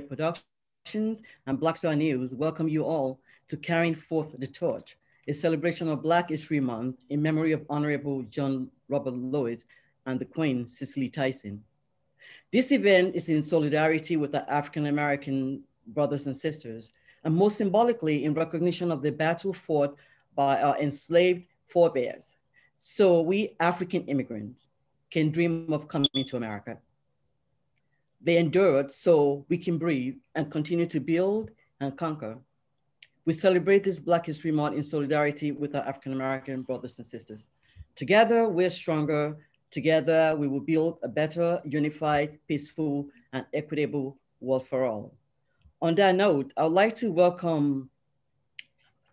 Productions and Black Star News welcome you all to Carrying Forth the Torch, a celebration of Black History Month in memory of Honorable John Robert Lewis and the Queen Cicely Tyson. This event is in solidarity with the African American brothers and sisters, and most symbolically in recognition of the battle fought by our enslaved forebears. So we African immigrants can dream of coming to America. They endured so we can breathe and continue to build and conquer. We celebrate this Black History Month in solidarity with our African American brothers and sisters. Together, we're stronger. Together, we will build a better, unified, peaceful, and equitable world for all. On that note, I would like to welcome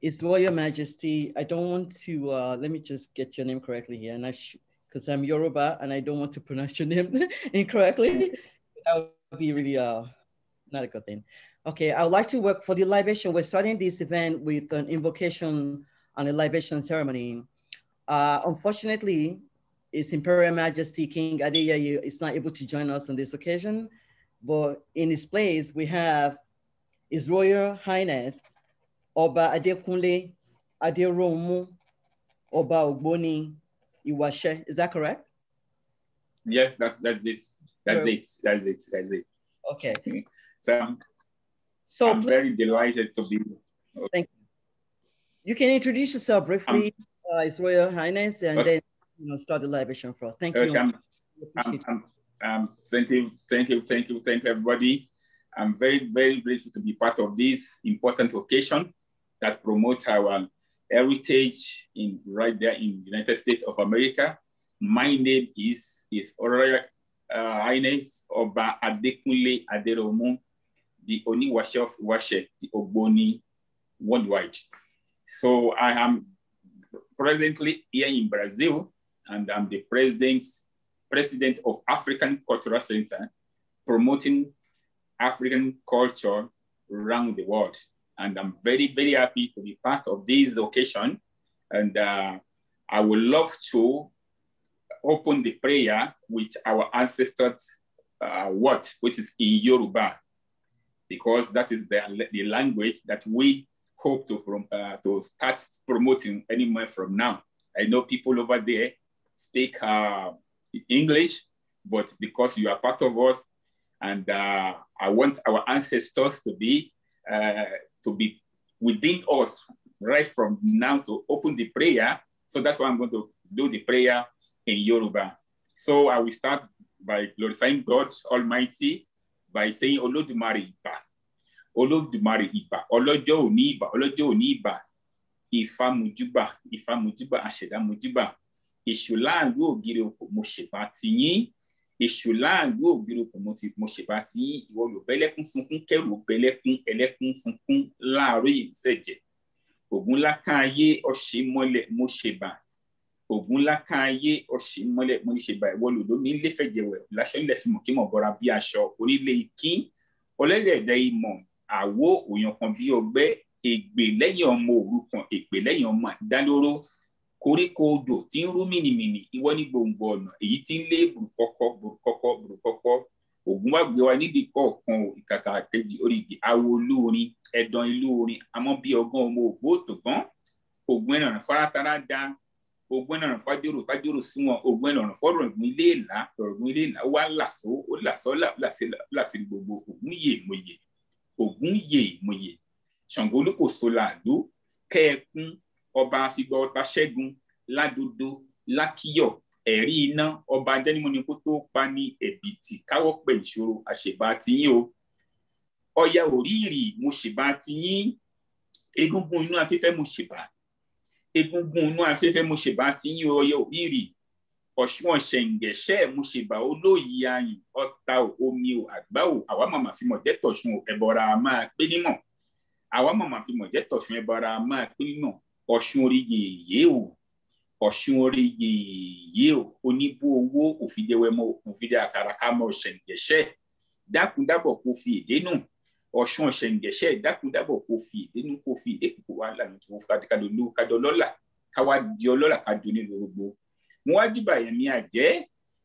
His Royal Majesty. I don't want to, uh, let me just get your name correctly here, and I because I'm Yoruba and I don't want to pronounce your name incorrectly that would be really uh, not a good thing. Okay, I would like to work for the libation. We're starting this event with an invocation on a libation ceremony. Uh, unfortunately, His Imperial Majesty King Adeyeye is not able to join us on this occasion, but in his place, we have His Royal Highness Oba Adekunle Aderounmu Oba Ogboni Iwashe. Is that correct? Yes, that's that's this. That's it. That's it. That's it. Okay. So, so I'm please, very delighted to be. here. Thank you. You can introduce yourself briefly, um, uh, His Royal Highness, and okay. then you know start the libation for us. Thank okay. you. Um, um, um, um, thank you, thank you, thank you, thank you, everybody. I'm very, very grateful to be part of this important occasion that promotes our heritage in right there in the United States of America. My name is is Royal Highness Oba Adekunle Aderounmu, the Oniwashe of Washe, the Ogboni worldwide. So I am presently here in Brazil, and I'm the president, president of African Cultural Center, promoting African culture around the world. And I'm very, very happy to be part of this occasion. And uh, I would love to open the prayer with our ancestors' uh, word, which is in Yoruba, because that is the, the language that we hope to, uh, to start promoting anywhere from now. I know people over there speak uh, English, but because you are part of us, and uh, I want our ancestors to be uh, to be within us right from now to open the prayer. So that's why I'm going to do the prayer in Yoruba. So I will start by glorifying God Almighty by saying Olódùmarè ìbà, Olódùmarè ìbà, ọlọ́jọ́ òní ìbà, ọlọ́jọ́ òní ìbà, Ifá mojúbà, Ifá mojúbà, àṣẹ̀dá mojúbà, èṣù láàlú ògiri òkò mo ṣèbà ti yín, èṣù láàlú ògiri òkò mo ṣèbà ti yín, ìwọ ló bẹ́lẹ́kún sunkún kẹrù bẹ́lẹ́kún ẹlẹ́kún sunkún láàárọ̀ yìí ṣẹ̀jẹ̀. Ògún lákàn ayé ọ̀ṣẹ́ mọ́lẹ̀ mo ṣèbà, ògún lákàn ayé ọ̀sìn mọ́lẹ̀ mo ní ṣe bá ìwọ lòdó mi lè fẹ̀jẹ̀wẹ̀ láṣọ ilẹ̀ fi mọ̀ kí mọ̀ bọ́ra bí aṣọ onílé ikín ọlẹ́dẹ̀ẹ̀dẹ̀ ìmọ̀ àwo òyàn kan bí ọgbẹ́ ègbè lẹ́yìn ọmọ òrukàn èpè lẹ́yìn ọmọ àdálóró. Koríko odò tí ń rú mìnìmìnì ìwọ ní gbòǹgbò èyí tí ń lé burúkọ́kọ́ burúkọ́kọ́ burúkọ́kọ́. Ògún wá gbé wa níbi kọ̀ọ̀kan ìkàkà kejì orí igi awo olúorin ẹ̀dán ìlú orin àmọ́ bí ọgbọ́n ọmọ ògbó òtògán ògún ẹ̀ràn fáratara dá ogun ẹnìràn fájòrò fájòrò sí wọn. Ogun ẹnìràn fọrọ ìgbín ilé ìlà ọrọ ìgbín ilé ìlà wà làṣọ ó làṣọ láfi gbogbo ogun yè mòye ogun yè mòye ṣàngó olùkóso làdó kẹẹkún ọba àfìgbà ọba ṣẹ́gun ládodo lákìyọ ẹ̀rí iná ọba ajẹnimọni kó tó pa ní ẹbìtì. Káwọ pẹ ìṣòro àṣèbá tiyín o. Ọya òrìrì mo ṣèbá tiyín egungun inú afẹ́fẹ́ mo ṣèbá egungun inú afẹ́fẹ́ mo ṣèbá tí yín ọyẹ òbírì ọ̀ṣun ọ̀ṣẹ̀ǹgẹ̀ṣẹ́ mo ṣèbá olóyè ayìn. Ọ̀tá omi o àgbá o àwa màmá fi mọ̀ jẹ́ tọ̀ṣun ẹ̀bọ̀ra máa pé nímọ̀. Àwa màmá fi mọ̀ jẹ́ tọ̀ṣun ẹ̀bọ̀ra máa pé nímọ̀. Ọ̀ṣun orí yèyé o ọ̀ṣun orí yèyé o oníbó owó òfìdéwẹ́mọ òfìdé àkàràkàmọ ọ̀ṣẹ̀ǹgẹ̀ṣẹ́ dákúndábọ̀ kó fi èdè ọ̀ṣun ọ̀ṣẹ̀ǹgẹ̀ṣẹ̀ ìdákúdábọ̀ kò fi èdè nù kò fi èdè kòkó wa lànà tó kájọ lówó kájọ lọ́là káwá di ọlọ́là kájọ nílò gbogbo mo wá jìbà yẹn mi àjẹ́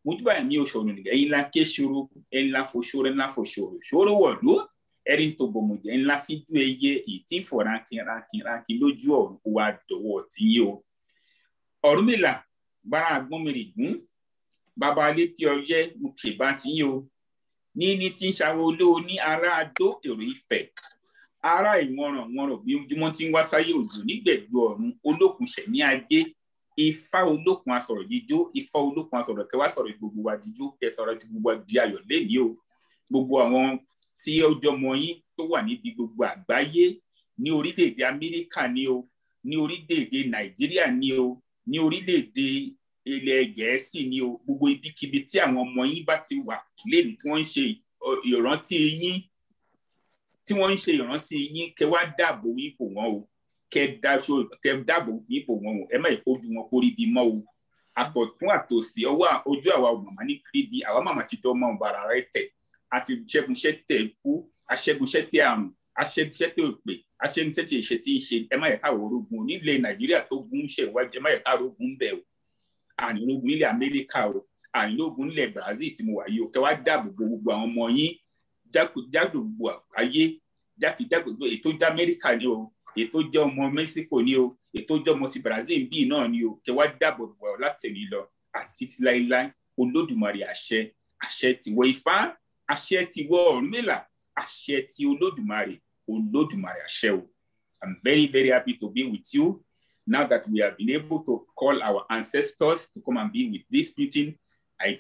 mo jìbà yẹn mi ò ṣòro nìkan ẹ̀yin la ké ṣòro ẹ̀yin la fo ṣòro ẹ̀yin la fo ṣòro ṣòro wọ̀lú ẹ̀rín tó gbòmò jẹ́ ńlá fíjú eye ìtí fọ̀ rankin rankin rankin lójú ọ̀run kó wa dọ̀wọ́ tí yé o. Ọ̀rúnmìlà bára agbọ́nmìrì gún bàbá alẹ́ tí ọ yẹ mo kè bá ti yé ní ní tí ń ṣàwọn olówó ní ará adó èrò ìfẹ́ ará ìwọ̀nràn wọ̀nràn bí ojúmọ́ tí ń wá sáyé òjò nígbẹ̀dú ọ̀run olókùn ṣẹ̀mí adé. Ifá olókun asọ̀rọ̀ jíjó ifá olókun asọ̀rọ̀ kẹwàá sọ̀rọ̀ gbogbo wa jíjó kẹ sọ̀rọ̀ ti gbogbo wa di ayọ̀ lẹ́ni o. Gbogbo àwọn tí ọjọ́ mọ tó wà níbi gbogbo àgbáyé ní orílẹ̀-èdè ní o ní orílẹ̀-èdè nàìjíríà ní o ní orílẹ̀-èdè ilẹ̀ gẹ̀ẹ́sì ní o. Gbogbo ibikíbi tí àwọn ọmọ yín bá ti wà lẹ́ni tí wọ́n ń ṣe ìrántí yín tí wọ́n ń ṣe ìrántí yín kẹ wá dáàbò kò wọ́n o. Kẹ dáàbò kò wọ́n o. Ẹ má ìkojú wọn kórì bí mọ́ o. Àtọ̀tún àtòsí ọwọ́ ojú àwa màmá ní kíríbi àwa màmá ti tọ́ mọ́ bàrà rẹ tẹ̀. Àti ṣẹ́gunṣẹ́ tẹ̀ kú aṣẹ́gunṣẹ́ tẹ̀ àrùn aṣẹ́gunṣẹ́ tẹ̀ òpè aṣẹ́gunṣẹ́ tẹ̀ ìṣẹ́ tí ń ṣe. Ẹ má yẹ káwọ́ orogun onílẹ̀ nàìjíríà tó gún ṣe ìwájú ẹ má yẹ káwọ́ orogun bẹ̀ o ànílógun nílẹ̀ amẹ́ríkà o ànílógun nílẹ̀ brazil tí mo wà yìí o kẹ dáàbò bo gbogbo àwọn ọmọ yín jákèjádò gbogbo àgbáyé jákèjádò ètò jẹ́ amẹ́ríkà ni o ètò jẹ́ ọmọ mexico ni o ètò jẹ́ ọmọ ti brazil bíi náà ni o kẹ dáàbò bò ọ látẹ̀lé lọ àti títí láéláé. Olódùmarè àṣẹ àṣẹ tiwọ ifá àṣẹ tiwọ ọ̀rúnmìlà àṣẹ ti olódùmarè olódùmarè àṣẹ o. I'm very very happy to be with you now that we have been able to call our ancestors to come and be with this meeting i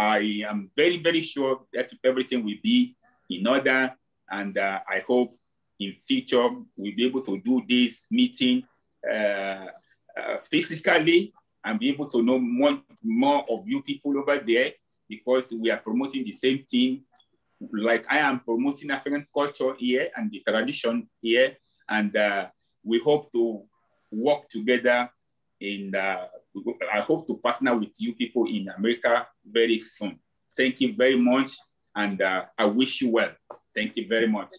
I am very, very sure that everything will be in order. And uh, I hope in future we'll be able to do this meeting uh, uh, physically and be able to know more, more of you people over there because we are promoting the same thing. Like I am promoting African culture here and the tradition here. And we hope to work together in I hope to partner with you people in America very soon. Thank you very much, and uh, I wish you well. Thank you very much.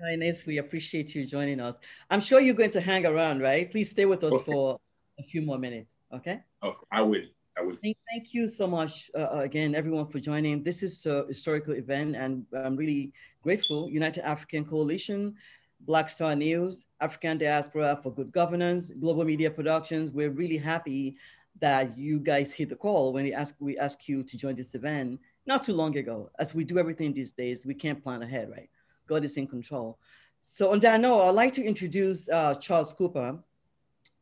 Highness, we appreciate you joining us. I'm sure you're going to hang around, right? Please stay with us okay. for a few more minutes, okay? Okay, I will. I will. Thank, thank you so much uh, again, everyone, for joining. This is a historical event, and I'm really grateful. United African Coalition Black Star News, African Diaspora for Good Governance, Global Media Productions. We're really happy that you guys hit the call when we ask we ask you to join this event not too long ago. As we do everything these days, we can't plan ahead, right? God is in control. So on that note, I'd like to introduce uh, Charles Cooper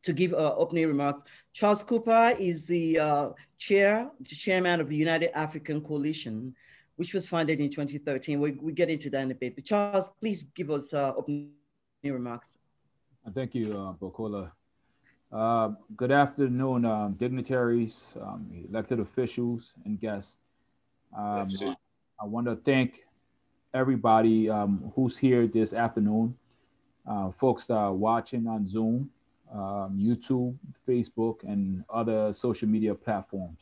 to give uh, opening remarks. Charles Cooper is the uh, chair, the chairman of the United African Coalition, which was founded in 2013. We, we get into that in a bit. But Charles, please give us uh, opening remarks. Thank you, uh, Bukola. Uh, good afternoon, um, dignitaries, um, elected officials, and guests. Um, I want to thank everybody um, who's here this afternoon. Uh, folks that are watching on Zoom, um, YouTube, Facebook, and other social media platforms.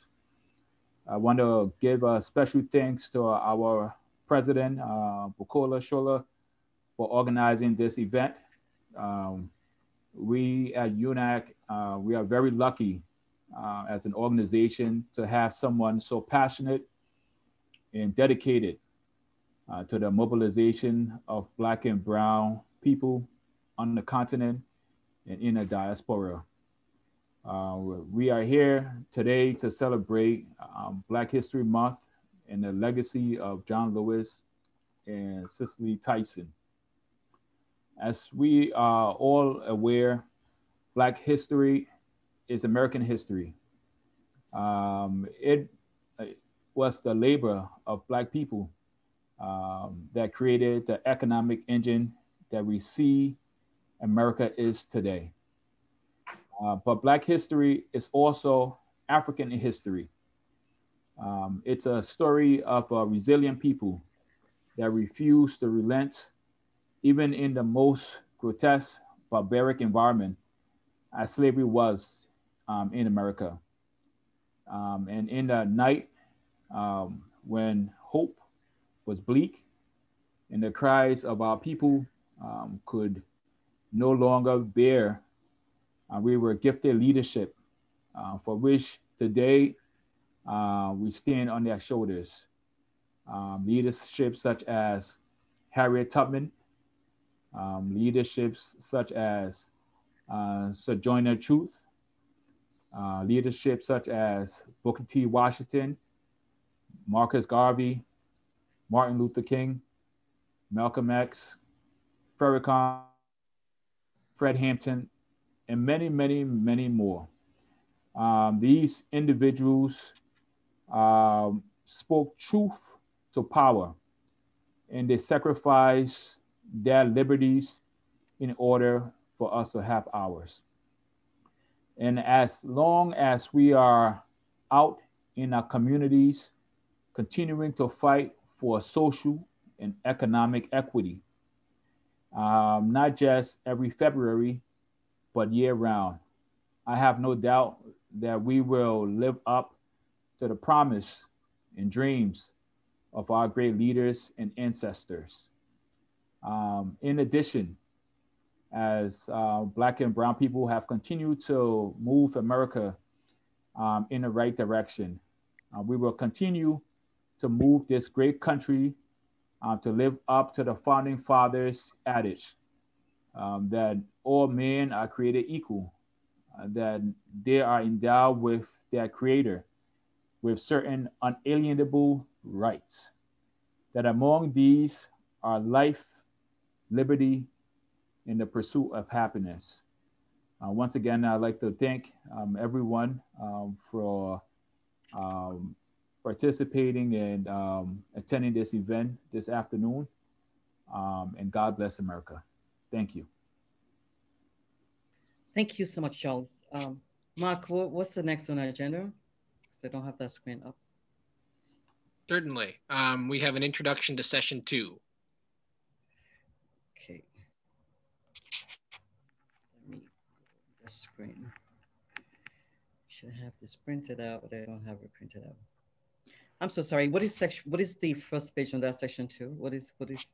I want to give a special thanks to our president, uh, Bukola Shola, for organizing this event. Um, we at UNAC, uh, we are very lucky uh, as an organization to have someone so passionate and dedicated uh, to the mobilization of Black and Brown people on the continent and in the diaspora. Uh, we are here today to celebrate um, Black History Month and the legacy of John Lewis and Cicely Tyson. As we are all aware, Black history is American history. Um, it, was the labor of Black people um, that created the economic engine that we see America is today. Uh, but Black history is also African history. Um, it's a story of a resilient people that refuse to relent, even in the most grotesque, barbaric environment, as slavery was um, in America. Um, and in the night um, when hope was bleak and the cries of our people um, could no longer bear uh, we were gifted leadership uh, for which today uh, we stand on their shoulders. Um, leadership such as Harriet Tubman, um, leaderships such as uh, Sojourner Truth, uh, leadership such as Booker T. Washington, Marcus Garvey, Martin Luther King, Malcolm X, Farrakhan, Fred Hampton, and many, many, many more. Um, these individuals um, spoke truth to power and they sacrificed their liberties in order for us to have ours. And as long as we are out in our communities, continuing to fight for social and economic equity, um, not just every February, but year round. I have no doubt that we will live up to the promise and dreams of our great leaders and ancestors. Um, in addition, as uh, Black and Brown people have continued to move America um, in the right direction, uh, we will continue to move this great country uh, to live up to the founding fathers' adage um, that all men are created equal, uh, that they are endowed with their creator with certain unalienable rights, that among these are life, liberty, and the pursuit of happiness. Uh, once again, I'd like to thank um, everyone um, for um, participating and um, attending this event this afternoon. Um, and God bless America. Thank you. Thank you so much, Charles. Um, Mark, what's the next on our agenda? Because I don't have that screen up. Certainly. Um, we have an introduction to session two. Okay. Let me go the screen. Should have this printed out, but I don't have it printed out. I'm so sorry. What is section? What is the first page on that section two? What is what is?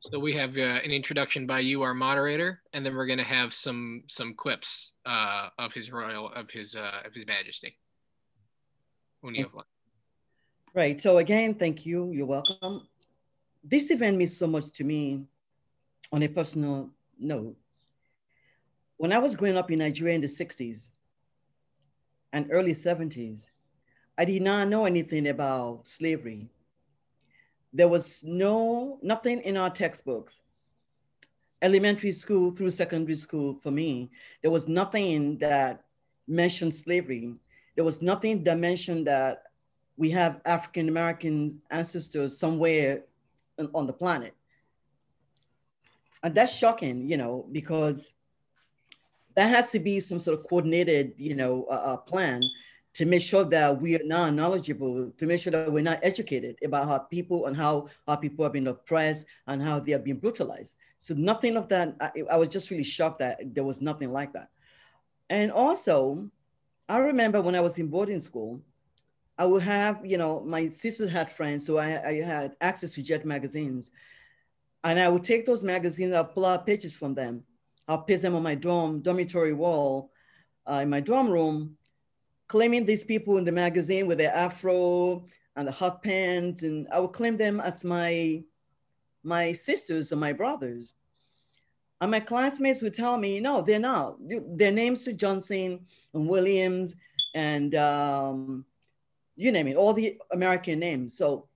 So we have uh, an introduction by you, our moderator, and then we're going to have some some clips uh, of his royal of his uh, of his Majesty. Right. So again, thank you. You're welcome. This event means so much to me. On a personal note, when I was growing up in Nigeria in the '60s and early '70s, I did not know anything about slavery. There was no nothing in our textbooks. Elementary school through secondary school for me there was nothing that mentioned slavery. There was nothing that mentioned that we have african american ancestors somewhere on the planet. And that's shocking you know because that has to be some sort of coordinated you know uh, plan to make sure that we are not knowledgeable, to make sure that we're not educated about how people and how our people have been oppressed and how they have been brutalized. So nothing of that. I, I was just really shocked that there was nothing like that. And also, I remember when I was in boarding school, I would have, you know, my sisters had friends, so I, I had access to Jet magazines. And I would take those magazines, I'll pull out pages from them. I'll paste them on my dorm, dormitory wall uh, in my dorm room claiming these people in the magazine with their afro and the hot pants, and I would claim them as my my sisters or my brothers. And my classmates would tell me, no, they're not. Their names are Johnson and Williams and um, you name it, all the American names. So,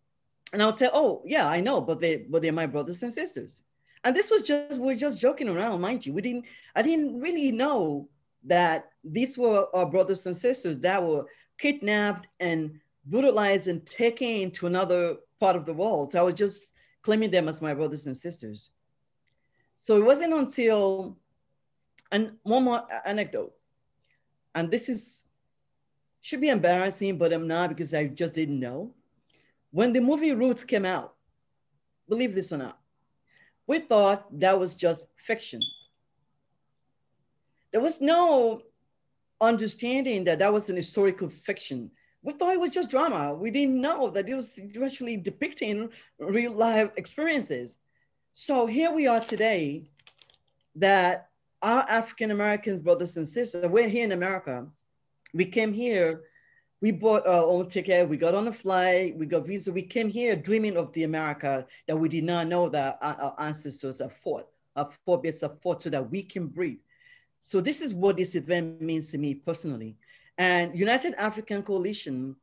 and I would say, oh yeah, I know, but they but they're my brothers and sisters. And this was just we're just joking around, mind you. We didn't I didn't really know that these were our brothers and sisters that were kidnapped and brutalized and taken to another part of the world. So I was just claiming them as my brothers and sisters. So it wasn't until, and one more anecdote, and this is, should be embarrassing, but I'm not because I just didn't know. When the movie Roots came out, believe this or not, we thought that was just fiction. There was no understanding that that was an historical fiction. We thought it was just drama. We didn't know that it was actually depicting real life experiences. So here we are today that our African Americans, brothers and sisters, we're here in America. We came here we bought uh, our own ticket. We got on a flight. We got visa. We came here dreaming of the America that we did not know that our ancestors have fought, our forebears have fought so that we can breathe. So this is what this event means to me personally. And United African Coalition,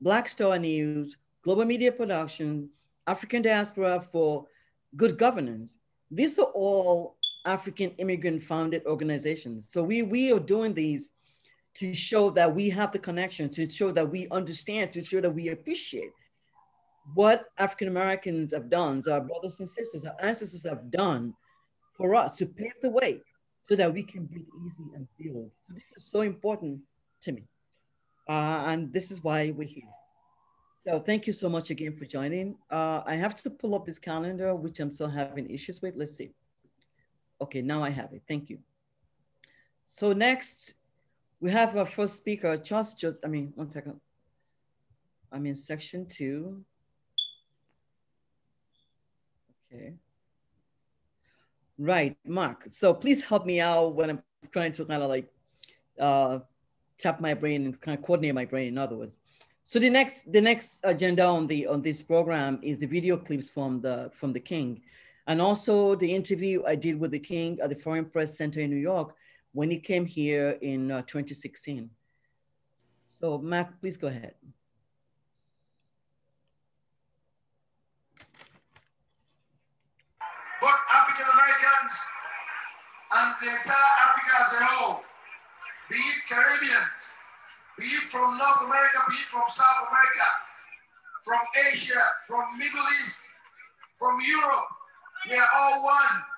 Black Star News, Global Media Production, African Diaspora for Good Governance. These are all African immigrant founded organizations. So we, we are doing these to show that we have the connection, to show that we understand, to show that we appreciate what African Americans have done, our brothers and sisters, our ancestors have done for us to pave the way so that we can breathe easy and build. So this is so important to me. Uh, and this is why we're here. So thank you so much again for joining. Uh, I have to pull up this calendar, which I'm still having issues with. Let's see. Okay, now I have it. Thank you. So next we have our first speaker, Charles just, I mean, one second. I'm in section two. Okay. Right, Mark. So please help me out when I'm trying to kind of like uh, tap my brain and kind of coordinate my brain, in other words. So the next the next agenda on the on this program is the video clips from the from the King, and also the interview I did with the King at the Foreign Press Center in New York when he came here in uh, 2016. So Mac, please go ahead. But African Americans and the entire Africa as a whole, be it Caribbean, be it from North America, be it from South America, from Asia, from Middle East, from Europe, we are all one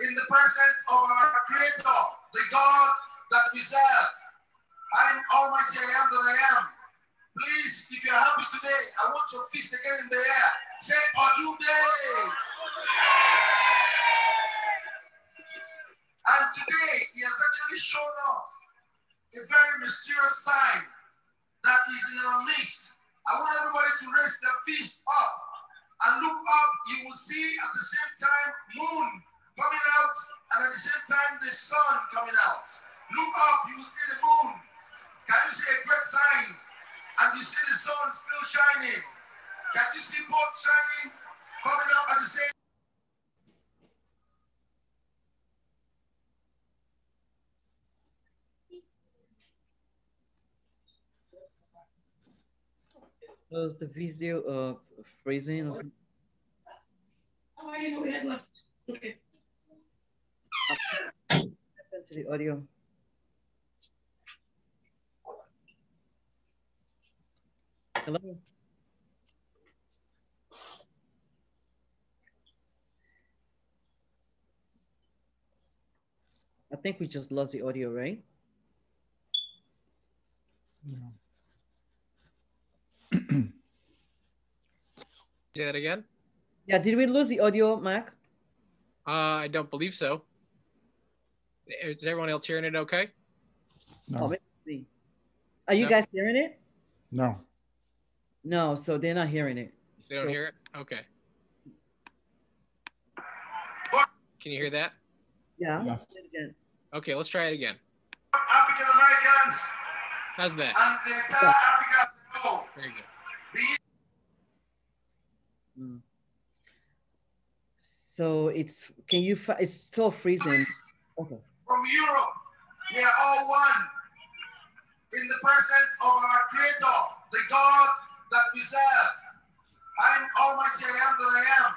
in the presence of our Creator, the God that we serve. I'm Almighty, I am that I am. Please, if you're happy today, I want your fist again in the air. Say, Odude. And today, he has actually shown off a very mysterious sign that is in our midst. I want everybody to raise their fist up and look up. You will see at the same time moon coming out, and at the same time, the sun coming out. Look up, you see the moon. Can you see a great sign? And you see the sun still shining. Can you see both shining, coming up at the same Was the video of freezing or something? Oh, I didn't know we had left. Okay to the audio. Hello? I think we just lost the audio, right? No. Say that again? Yeah, did we lose the audio, Mac? Uh, I don't believe so. Is everyone else hearing it okay? No. Oh, Are you no. guys hearing it? No. No, so they're not hearing it. They don't so... hear it? Okay. Can you hear that? Yeah. yeah. Okay, let's try it again. African Americans. How's that? And the entire Africa. Very good. Mm. So it's can you it's still freezing. Okay. From Europe, we are all one in the presence of our Creator, the God that we serve. I'm Almighty, I am that I am.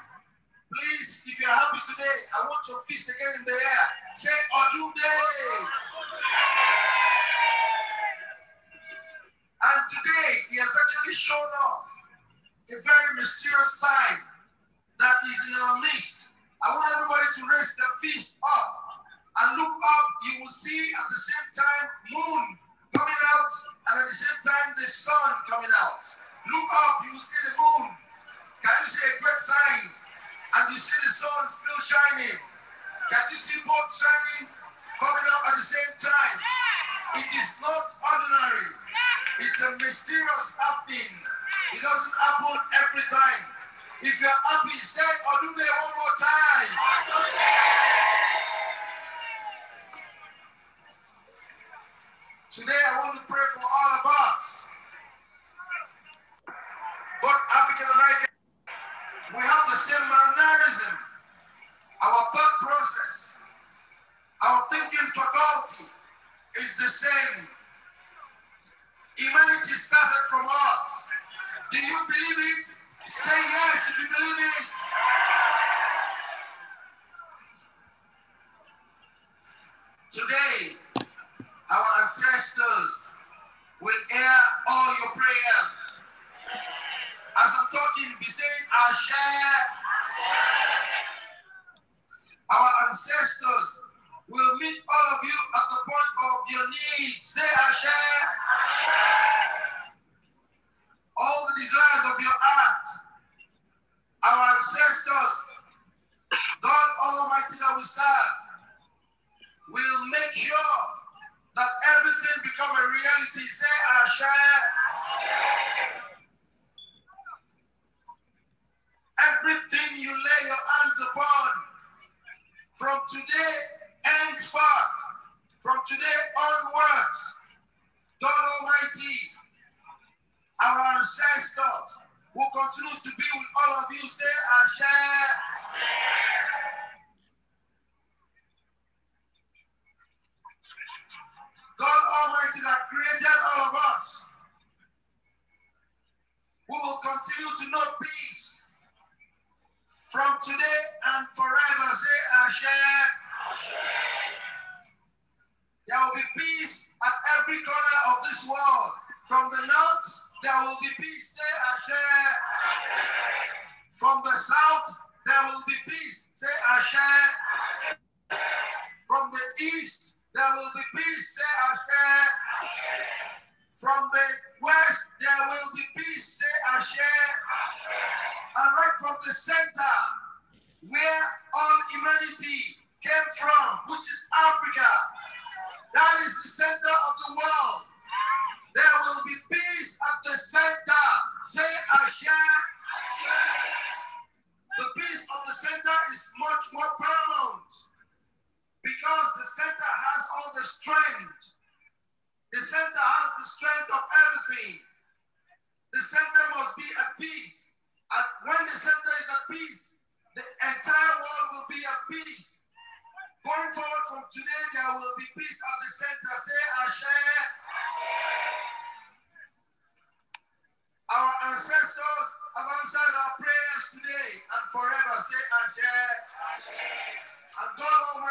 Please, if you're happy today, I want your fist again in the air. Say, Odude. And today, he has actually shown off a very mysterious sign will see at the same time moon coming out and at the same time the sun coming out. Look up, you see the moon. Can you see a great sign? And you see the sun still shining. Can you see both shining coming up at the same time? It is not ordinary. It's a mysterious happening. It doesn't happen every time. If you're happy, say Odude one more time. Today I want to pray for all of us. But African American, we have the same mannerism, our thought process, our thinking faculty is the same. Humanity started from us. Do you believe it? Say yes if you believe it. Today, will meet all of you at the point of your needs. Say Asher. All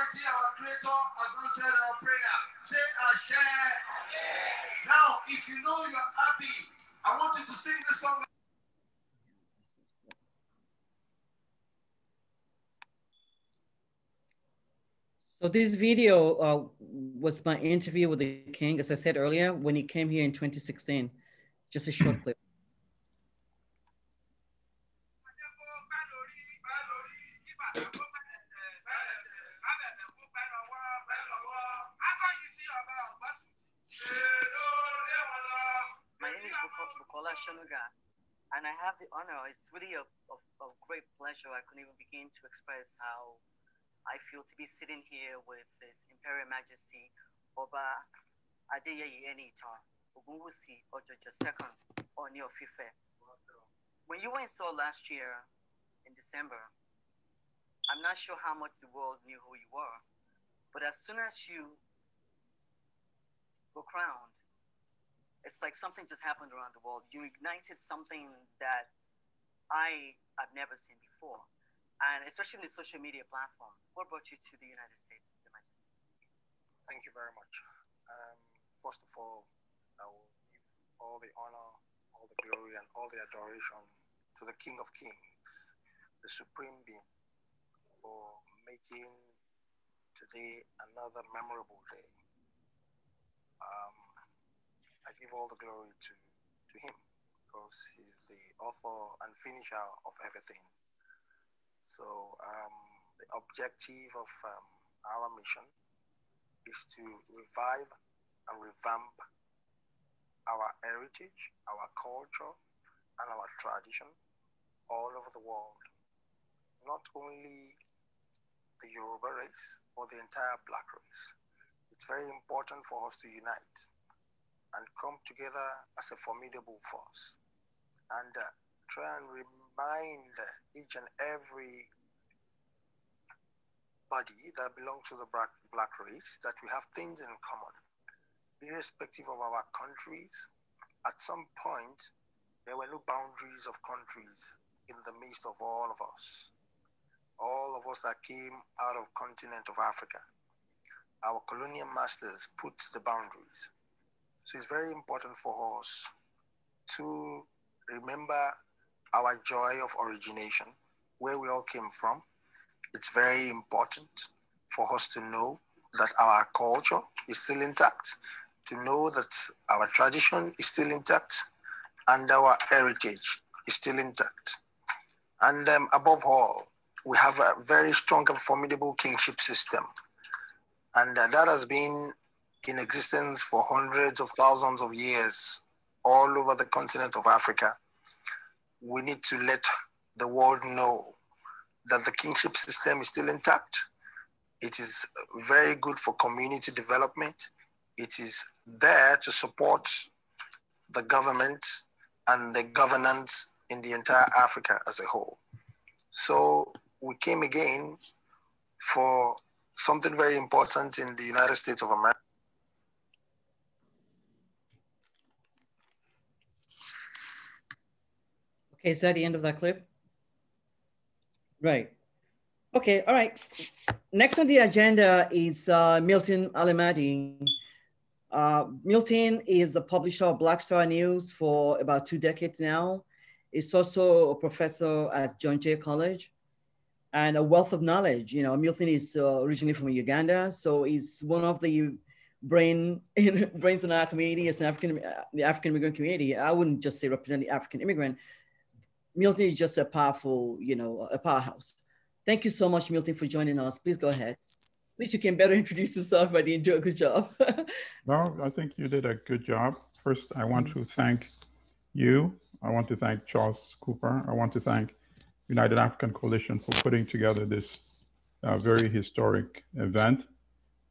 Almighty, our Creator, has answered our prayer. Say Asher. Now, if you know you're happy, I want you to sing this song. So this video uh, was my interview with the king, as I said earlier, when he came here in 2016. Just a short clip. Shanuga, and I have the honor, it's really a, of, of great pleasure. I couldn't even begin to express how I feel to be sitting here with His Imperial Majesty Oba Adeyeye Enitan Ogunwusi Ojaja II Oni of Ife. When you went saw last year in December, I'm not sure how much the world knew who you were, but as soon as you were crowned, it's like something just happened around the world. You ignited something that I have never seen before, and especially in the social media platform. What brought you to the United States, Your Majesty? Thank you very much. Um, first of all, I will give all the honor, all the glory, and all the adoration to the King of Kings, the Supreme Being, for making today another memorable day. I give all the glory to, to him because he's the author and finisher of everything. So um, the objective of um, our mission is to revive and revamp our heritage, our culture, and our tradition all over the world. Not only the Yoruba race, but the entire black race. It's very important for us to unite and come together as a formidable force and uh, try and remind each and every body that belongs to the black, black race that we have things in common, irrespective of our countries. At some point, there were no boundaries of countries in the midst of all of us. All of us that came out of continent of Africa. Our colonial masters put the boundaries. So it's very important for us to remember our joy of origination, where we all came from. It's very important for us to know that our culture is still intact, to know that our tradition is still intact, and our heritage is still intact. And um, above all, we have a very strong and formidable kingship system. And uh, that has been in existence for hundreds of thousands of years all over the continent of Africa. We need to let the world know that the kingship system is still intact. It is very good for community development. It is there to support the government and the governance in the entire Africa as a whole. So we came again for something very important in the United States of America. Okay, is that the end of that clip? Right. Okay, all right. Next on the agenda is uh, Milton Alimadi. Uh, Milton is a publisher of Black Star News for about two decades now. He's also a professor at John Jay College and a wealth of knowledge. You know, Milton is uh, originally from Uganda, so he's one of the brain in, brains in our community as an African the African immigrant community. I wouldn't just say represent the African immigrant. Milton is just a powerful, you know, a powerhouse. Thank you so much, Milton, for joining us. Please go ahead. At least you can better introduce yourself. I didn't do a good job. no, I think you did a good job. First, I want to thank you. I want to thank Charles Cooper. I want to thank United African Coalition for putting together this uh, very historic event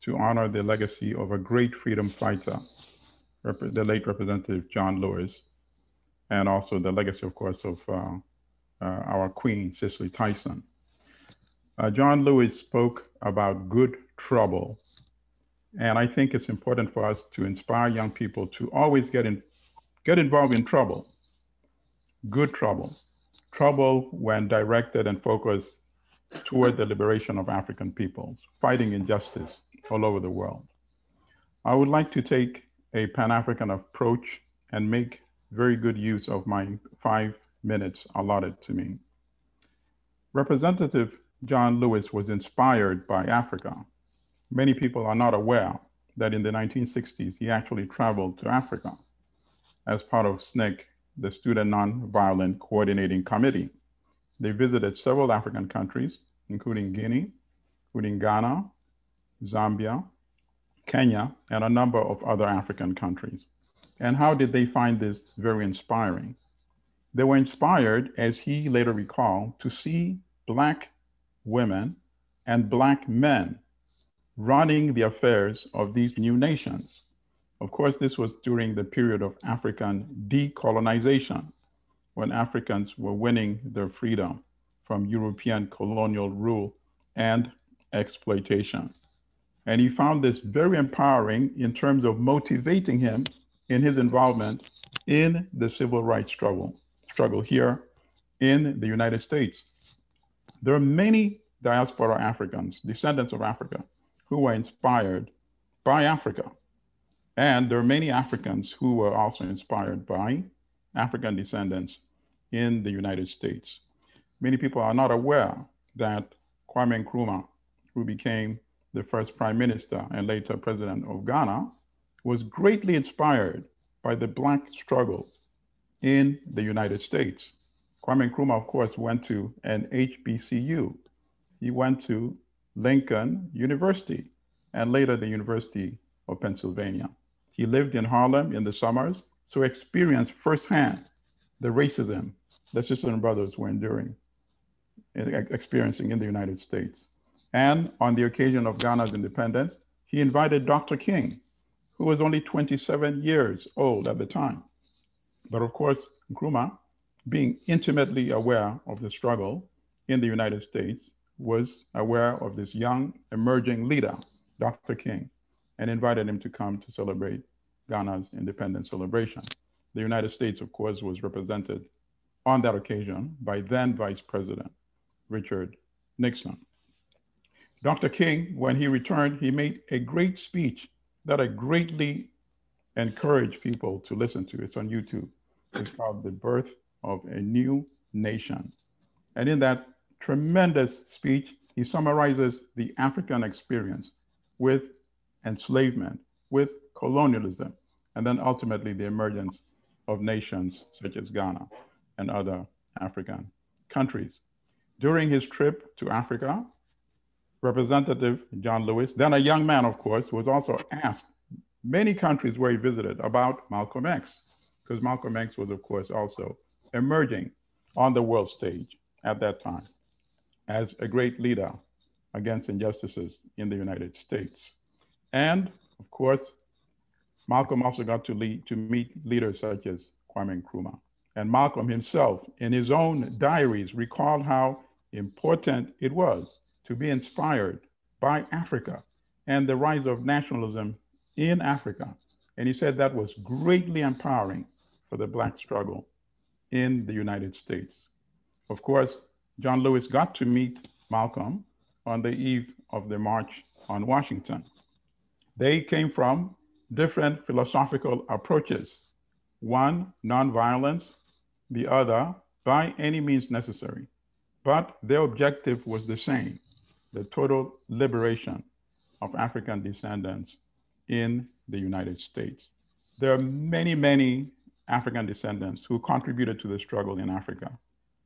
to honor the legacy of a great freedom fighter, the late Representative John Lewis, and also the legacy, of course, of uh, uh, our Queen, Cicely Tyson. Uh, John Lewis spoke about good trouble. And I think it's important for us to inspire young people to always get in, get involved in trouble, good trouble, trouble when directed and focused toward the liberation of African peoples, fighting injustice all over the world. I would like to take a Pan African approach and make very good use of my five minutes allotted to me. Representative John Lewis was inspired by Africa. Many people are not aware that in the 1960s, he actually traveled to Africa as part of SNCC, the Student Nonviolent Coordinating Committee. They visited several African countries, including Guinea, including Ghana, Zambia, Kenya, and a number of other African countries. And how did they find this very inspiring? They were inspired, as he later recalled, to see Black women and Black men running the affairs of these new nations. Of course, this was during the period of African decolonization, when Africans were winning their freedom from European colonial rule and exploitation. And he found this very empowering in terms of motivating him in his involvement in the civil rights struggle, struggle here in the United States. There are many diaspora Africans, descendants of Africa, who were inspired by Africa. And there are many Africans who were also inspired by African descendants in the United States. Many people are not aware that Kwame Nkrumah, who became the first prime minister and later president of Ghana, was greatly inspired by the Black struggle in the United States. Kwame Nkrumah, of course, went to an HBCU. He went to Lincoln University and later the University of Pennsylvania. He lived in Harlem in the summers, so experienced firsthand the racism that sisters and brothers were enduring, experiencing in the United States. And on the occasion of Ghana's independence, he invited Dr. King who was only 27 years old at the time. But of course, Nkrumah being intimately aware of the struggle in the United States, was aware of this young emerging leader, Dr. King, and invited him to come to celebrate Ghana's independence celebration. The United States, of course, was represented on that occasion by then Vice President Richard Nixon. Dr. King, when he returned, he made a great speech that I greatly encourage people to listen to. It's on YouTube. It's called The Birth of a New Nation. And in that tremendous speech, he summarizes the African experience with enslavement, with colonialism, and then ultimately the emergence of nations such as Ghana and other African countries. During his trip to Africa, Representative John Lewis, then a young man, of course, was also asked many countries where he visited about Malcolm X, because Malcolm X was, of course, also emerging on the world stage at that time as a great leader against injustices in the United States. And of course, Malcolm also got to, lead, to meet leaders such as Kwame Nkrumah. And Malcolm himself, in his own diaries, recalled how important it was to be inspired by Africa and the rise of nationalism in Africa. And he said that was greatly empowering for the Black struggle in the United States. Of course, John Lewis got to meet Malcolm on the eve of the March on Washington. They came from different philosophical approaches one, nonviolence, the other, by any means necessary. But their objective was the same the total liberation of African descendants in the United States. There are many, many African descendants who contributed to the struggle in Africa.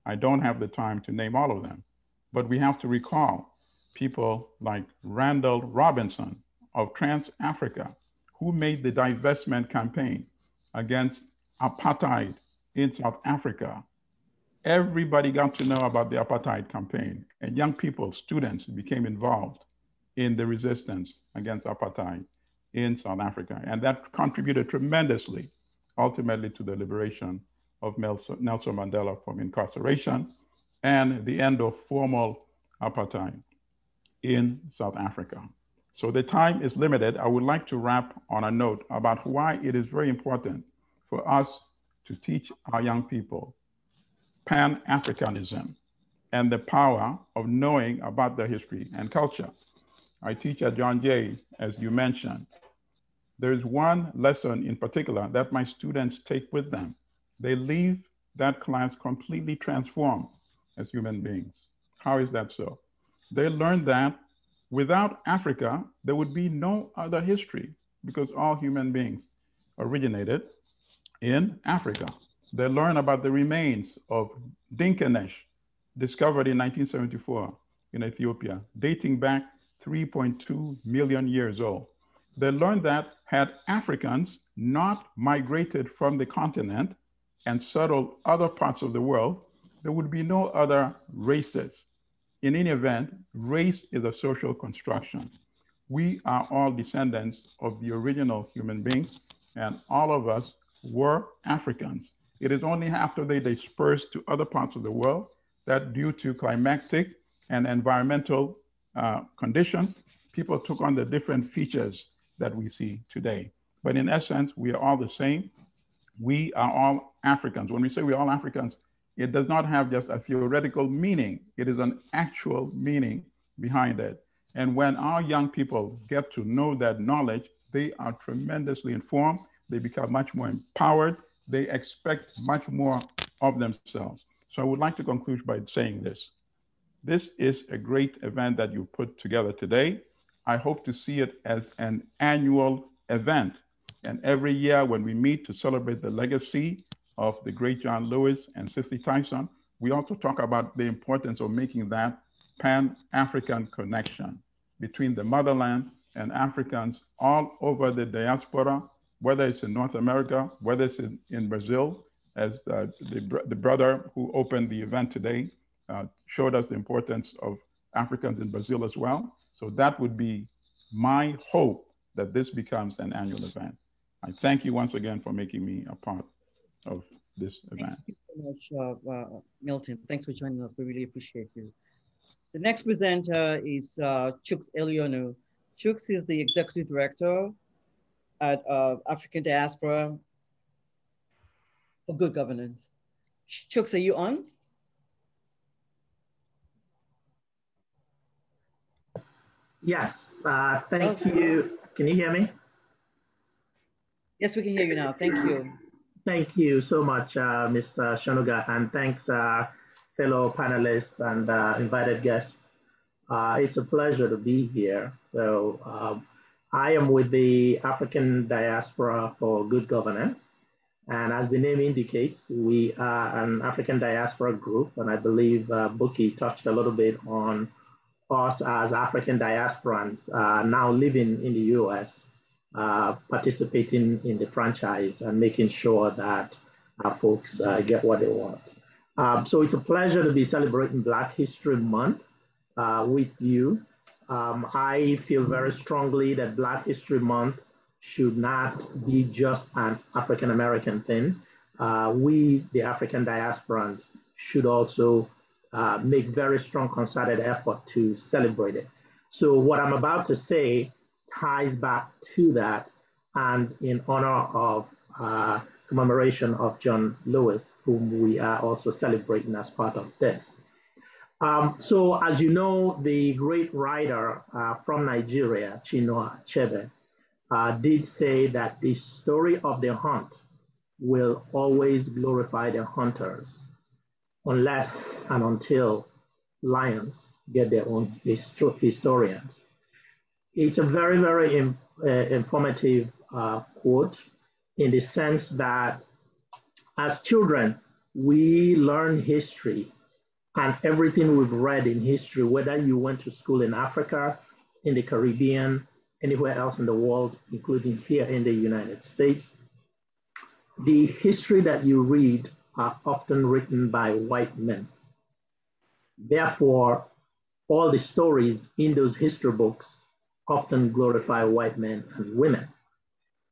I don't have the time to name all of them, but we have to recall people like Randall Robinson of Trans Africa, who made the divestment campaign against apartheid in South Africa. Everybody got to know about the apartheid campaign, and young people, students, became involved in the resistance against apartheid in South Africa. And that contributed tremendously, ultimately, to the liberation of Nelson Mandela from incarceration and the end of formal apartheid in South Africa. So the time is limited. I would like to wrap on a note about why it is very important for us to teach our young people Pan Africanism and the power of knowing about their history and culture. I teach at John Jay, as you mentioned. There is one lesson in particular that my students take with them. They leave that class completely transformed as human beings. How is that so? They learn that without Africa, there would be no other history because all human beings originated in Africa. They learn about the remains of Dinkinesh, discovered in 1974 in Ethiopia, dating back 3.2 million years old. They learned that had Africans not migrated from the continent and settled other parts of the world, there would be no other races. In any event, race is a social construction. We are all descendants of the original human beings, and all of us were Africans. It is only after they dispersed to other parts of the world that, due to climatic and environmental uh, conditions, people took on the different features that we see today. But in essence, we are all the same. We are all Africans. When we say we're all Africans, it does not have just a theoretical meaning, it is an actual meaning behind it. And when our young people get to know that knowledge, they are tremendously informed, they become much more empowered, they expect much more of themselves. So I would like to conclude by saying this. This is a great event that you put together today. I hope to see it as an annual event. And every year when we meet to celebrate the legacy of the great John Lewis and Cicely Tyson, we also talk about the importance of making that Pan-African connection between the motherland and Africans all over the diaspora, whether it's in North America, whether it's in, in Brazil, as uh, the, the brother who opened the event today uh, showed us the importance of Africans in Brazil as well. So that would be my hope that this becomes an annual event. I thank you once again for making me a part of this event. Thank you so much, uh, uh, Milton. Thanks for joining us. We really appreciate you. The next presenter is uh, Chuks Eleonu. Chuks is the executive director at uh, African Diaspora for Good Governance. Chuks, are you on? Yes, uh, thank okay. you. Can you hear me? Yes, we can hear you now. Thank you. Thank you so much, uh, Mr. Shonuga, and thanks, uh, fellow panelists and uh, invited guests. Uh, it's a pleasure to be here. So um, I am with the African Diaspora for Good Governance. And as the name indicates, we are an African diaspora group. And I believe uh, touched a little bit on us as African diasporans uh, now living in the US, uh, participating in the franchise and making sure that our folks uh, get what they want. Um, so it's a pleasure to be celebrating Black History Month uh, with you. Um, I feel very strongly that Black History Month should not be just an African American thing. Uh, we, the African diasporans, should also uh, make very strong concerted effort to celebrate it. So what I'm about to say ties back to that and in honor of uh, commemoration of John Lewis, whom we are also celebrating as part of this. Um, so as you know, the great writer uh, from Nigeria, Chinua Achebe, uh, did say that the story of the hunt will always glorify the hunters unless and until lions get their own histor historians. It's a very, very in, uh, informative uh, quote in the sense that as children, we learn history and everything we've read in history, whether you went to school in Africa, in the Caribbean, anywhere else in the world, including here in the United States, the history that you read are often written by white men. Therefore, all the stories in those history books often glorify white men and women.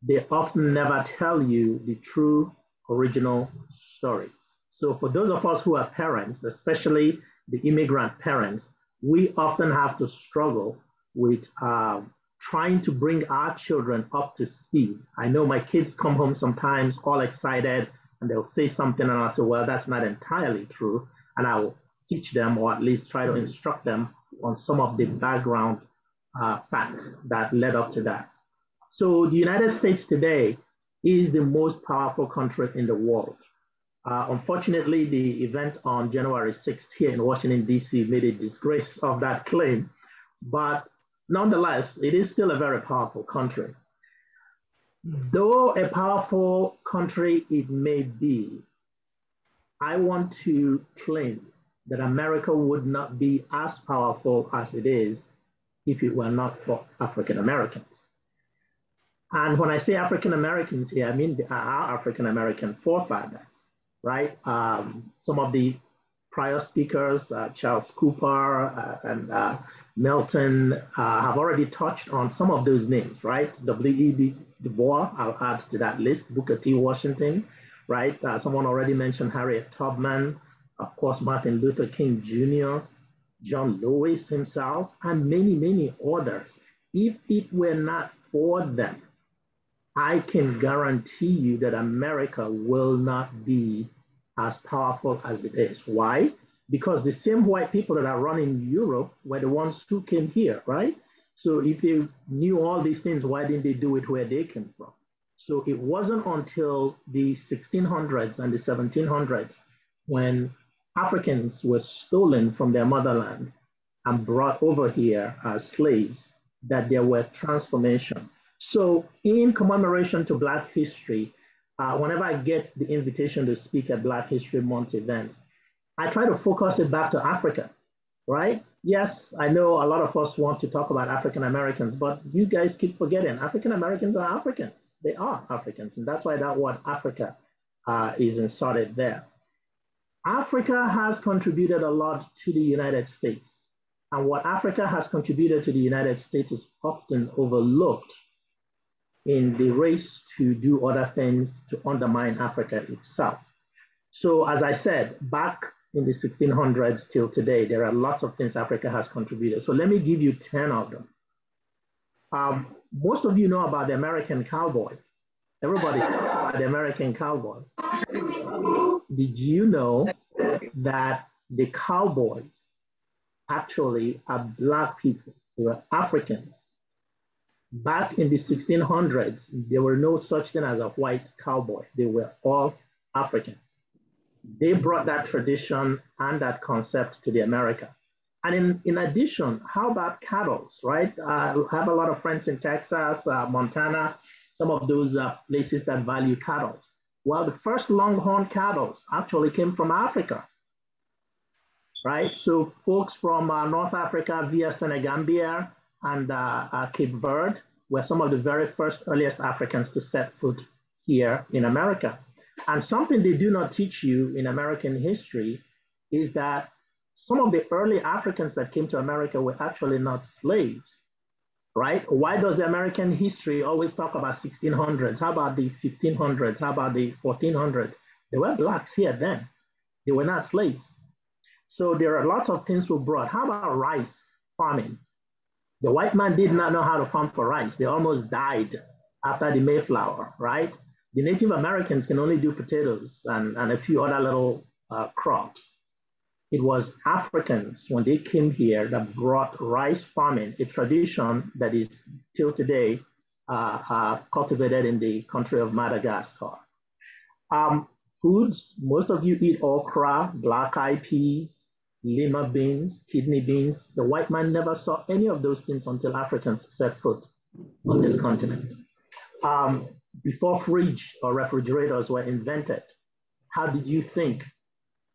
They often never tell you the true original story. So for those of us who are parents, especially the immigrant parents, we often have to struggle with uh, trying to bring our children up to speed. I know my kids come home sometimes all excited and they'll say something and I'll say, well, that's not entirely true. And I'll teach them or at least try to instruct them on some of the background uh, facts that led up to that. So the United States today is the most powerful country in the world. Uh, unfortunately, the event on January 6th here in Washington, D.C. made a disgrace of that claim. But nonetheless, it is still a very powerful country. Though a powerful country it may be, I want to claim that America would not be as powerful as it is if it were not for African Americans. And when I say African Americans here, I mean our African American forefathers, right? Um, some of the prior speakers, uh, Charles Cooper uh, and uh, Milton, uh, have already touched on some of those names, right? W.E.B. Du Bois, I'll add to that list, Booker T. Washington, right? Uh, someone already mentioned Harriet Tubman, of course, Martin Luther King Jr., John Lewis himself, and many, many others. If it were not for them, I can guarantee you that America will not be as powerful as it is. Why? Because the same white people that are running Europe were the ones who came here, right? So if they knew all these things, why didn't they do it where they came from? So it wasn't until the 1600s and the 1700s when Africans were stolen from their motherland and brought over here as slaves that there were transformation. So in commemoration to Black history, uh, whenever I get the invitation to speak at Black History Month events, I try to focus it back to Africa, right? Yes, I know a lot of us want to talk about African Americans, but you guys keep forgetting African Americans are Africans. They are Africans, and that's why that word Africa uh, is inserted there. Africa has contributed a lot to the United States, and what Africa has contributed to the United States is often overlooked in the race to do other things to undermine Africa itself. So as I said, back in the 1600s till today, there are lots of things Africa has contributed. So let me give you 10 of them. Um, most of you know about the American cowboy. Everybody talks about the American cowboy. Did you know that the cowboys actually are black people? They were Africans. Back in the 1600s, there were no such thing as a white cowboy. They were all Africans. They brought that tradition and that concept to the America. And in, in addition, how about cattle, right? I have a lot of friends in Texas, uh, Montana, some of those uh, places that value cattle. Well, the first longhorn cattle actually came from Africa, right? So folks from uh, North Africa via Senegambia and uh, uh, Cape Verde were some of the very first earliest Africans to set foot here in America. And something they do not teach you in American history is that some of the early Africans that came to America were actually not slaves, right? Why does the American history always talk about 1600s? How about the 1500s? How about the 1400s? There were blacks here then. They were not slaves. So there are lots of things we brought. How about rice farming? The white man did not know how to farm for rice. They almost died after the Mayflower, right? The Native Americans can only do potatoes and, and a few other little uh, crops. It was Africans when they came here that brought rice farming, a tradition that is till today uh, uh, cultivated in the country of Madagascar. Um, foods, most of you eat okra, black eyed peas, lima beans, kidney beans. The white man never saw any of those things until Africans set foot on this continent. Um, before fridge or refrigerators were invented, how did you think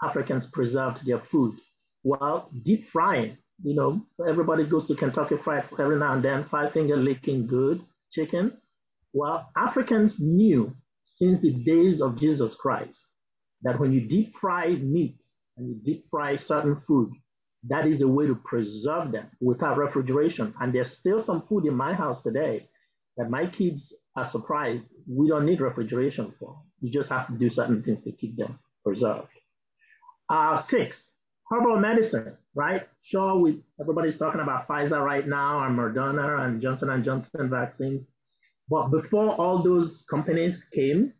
Africans preserved their food? Well, deep frying. You know, everybody goes to Kentucky Fried every now and then, five finger licking good chicken. Well, Africans knew since the days of Jesus Christ that when you deep fry meats and you deep fry certain food, that is a way to preserve them without refrigeration. And there's still some food in my house today that my kids are surprised we don't need refrigeration for. You just have to do certain things to keep them preserved. Uh, six, herbal medicine, right? Sure, we everybody's talking about Pfizer right now and Moderna and Johnson and Johnson vaccines. But before all those companies came,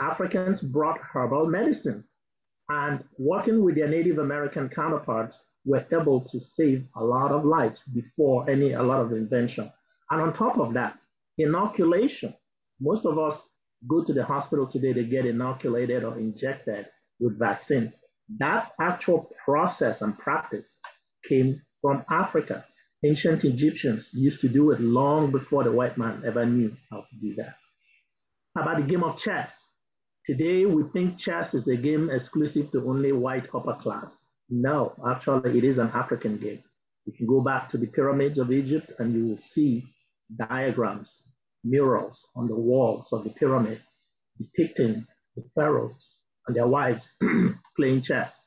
Africans brought herbal medicine and working with their Native American counterparts were able to save a lot of lives before any a lot of invention. And on top of that, inoculation. Most of us go to the hospital today to get inoculated or injected with vaccines. That actual process and practice came from Africa. Ancient Egyptians used to do it long before the white man ever knew how to do that. How about the game of chess? Today, we think chess is a game exclusive to only white upper class. No, actually, it is an African game. You can go back to the pyramids of Egypt and you will see diagrams, murals on the walls of the pyramid depicting the pharaohs and their wives playing chess.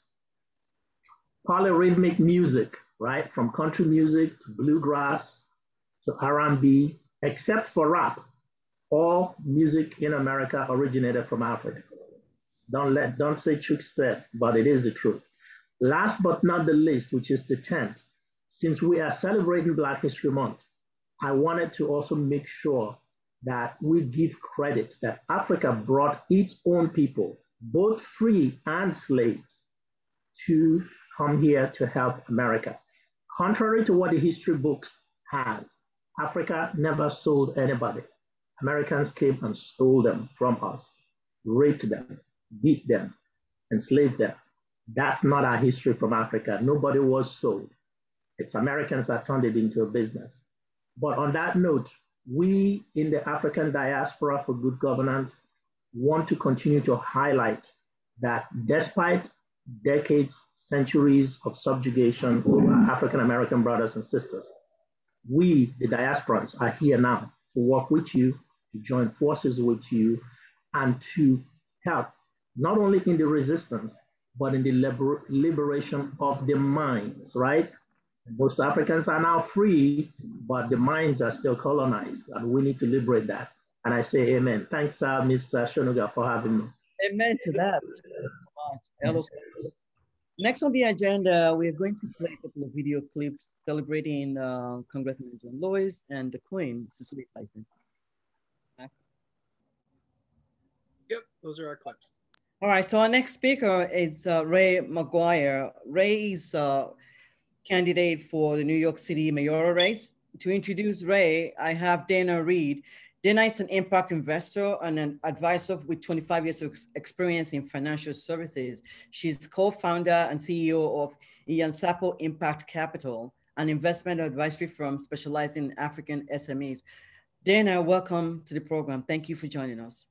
Polyrhythmic music, right, from country music to bluegrass to R&B, except for rap, all music in America originated from Africa. Don't let, don't say trickster, but it is the truth. Last but not the least, which is the 10th, since we are celebrating Black History Month, I wanted to also make sure that we give credit that Africa brought its own people, both free and slaves, to come here to help America. Contrary to what the history books has, Africa never sold anybody. Americans came and stole them from us, raped them, beat them, enslaved them. That's not our history from Africa. Nobody was sold. It's Americans that turned it into a business. But on that note, we in the African diaspora for good governance want to continue to highlight that despite decades, centuries of subjugation over African American brothers and sisters, we, the diasporans, are here now to work with you, to join forces with you, and to help not only in the resistance, but in the liber liberation of the minds, right? Most Africans are now free, but the minds are still colonized, and we need to liberate that. And I say amen. Thanks, uh, Ms. Shonuga, for having me. Amen to that. Next on the agenda, we are going to play a couple of video clips celebrating uh, Congressman John Lewis and the Queen, Cicely Tyson. Yep, those are our clips. All right, so our next speaker is uh, Ray McGuire. Ray is a candidate for the New York City mayoral race. To introduce Ray, I have Dana Reed. Dana is an impact investor and an advisor with 25 years of experience in financial services. She's co-founder and CEO of Nyansapo Impact Capital, an investment advisory firm specializing in African SMEs. Dana, welcome to the program. Thank you for joining us.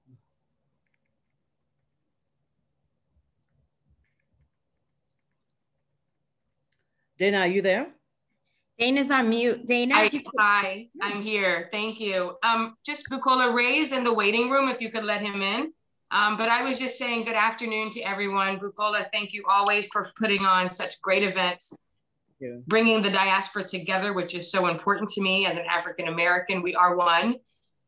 Dana, are you there? Dana's on mute. Dana, I, hi, I'm here. Thank you. Um, just Bukola Ray's in the waiting room if you could let him in. Um, but I was just saying good afternoon to everyone. Bukola, thank you always for putting on such great events, bringing the diaspora together, which is so important to me as an African American. We are one.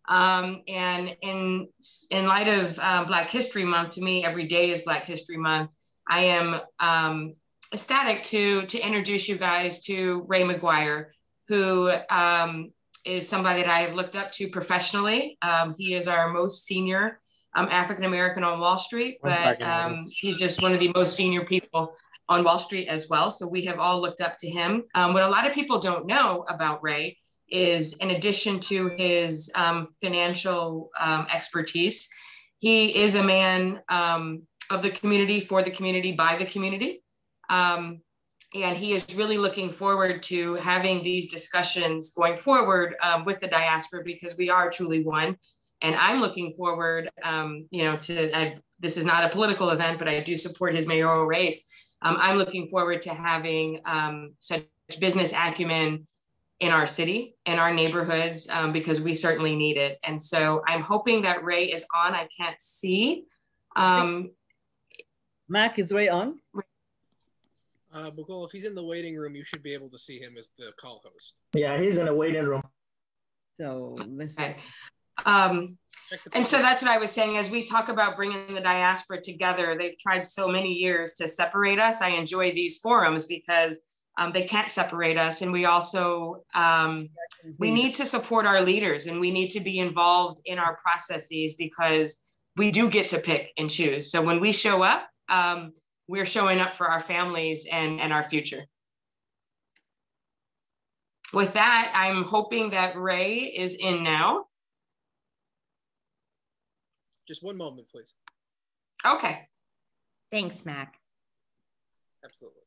Um, and in in light of uh, Black History Month, to me, every day is Black History Month. I am um, ecstatic to to introduce you guys to Ray McGuire, who um, is somebody that I have looked up to professionally. Um, he is our most senior um, African American on Wall Street, but um, he's just one of the most senior people on Wall Street as well. So we have all looked up to him. Um, what a lot of people don't know about Ray is, in addition to his um, financial expertise, he is a man of the community, for the community, by the community. Um, and he is really looking forward to having these discussions going forward um, with the diaspora because we are truly one. And I'm looking forward, um, you know, to I, this is not a political event, but I do support his mayoral race. Um, I'm looking forward to having um, such business acumen in our city, in our neighborhoods, um, because we certainly need it. And so I'm hoping that Ray is on. I can't see. Um, Mac is Ray on? Uh, Bukola, if he's in the waiting room, you should be able to see him as the call host. Yeah, he's in the waiting room. So let's. Okay. Um, and so that's what I was saying. As we talk about bringing the diaspora together, they've tried so many years to separate us. I enjoy these forums because um, they can't separate us, and we also um, we need to support our leaders, and we need to be involved in our processes because we do get to pick and choose. So when we show up, um, we're showing up for our families and, and our future. With that, I'm hoping that Ray is in now. Just one moment, please. Okay. Thanks, Mac. Absolutely.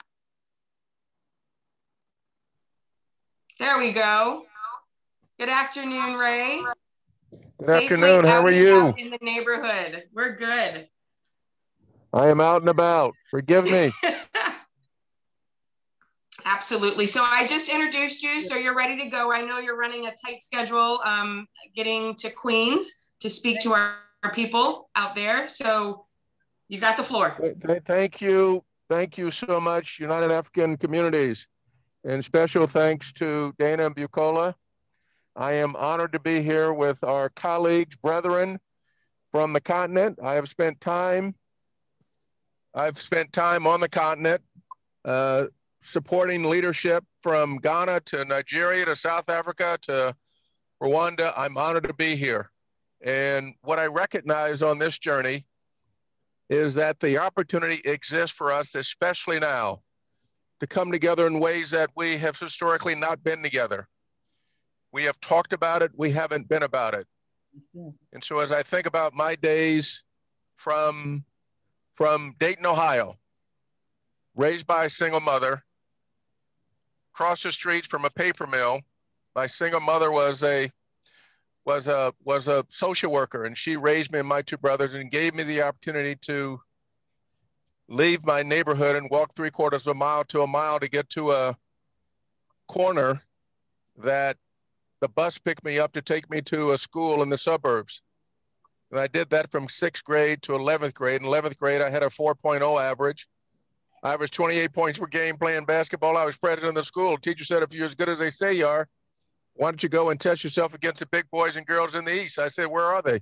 There we go. Good afternoon, Ray. Good Safely afternoon. How are you? In the neighborhood. We're good. I am out and about. Forgive me. Absolutely. So I just introduced you, so you're ready to go. I know you're running a tight schedule, um, getting to Queens to speak to our, our people out there. So you got the floor. Thank you. Thank you so much, United African Communities. And special thanks to Dana Bukola. I am honored to be here with our colleagues, brethren from the continent. I have spent time I've spent time on the continent uh, supporting leadership from Ghana to Nigeria to South Africa to Rwanda. I'm honored to be here. And what I recognize on this journey is that the opportunity exists for us, especially now, to come together in ways that we have historically not been together. We have talked about it, we haven't been about it. And so as I think about my days from from Dayton, Ohio, raised by a single mother, across the street from a paper mill. My single mother was a was a was a social worker, and she raised me and my two brothers and gave me the opportunity to leave my neighborhood and walk three quarters of a mile to a mile to get to a corner that the bus picked me up to take me to a school in the suburbs. And I did that from sixth grade to 11th grade. In 11th grade, I had a 4.0 average. I averaged 28 points per game playing basketball. I was president of the school. The teacher said, if you're as good as they say you are, why don't you go and test yourself against the big boys and girls in the East? I said, where are they?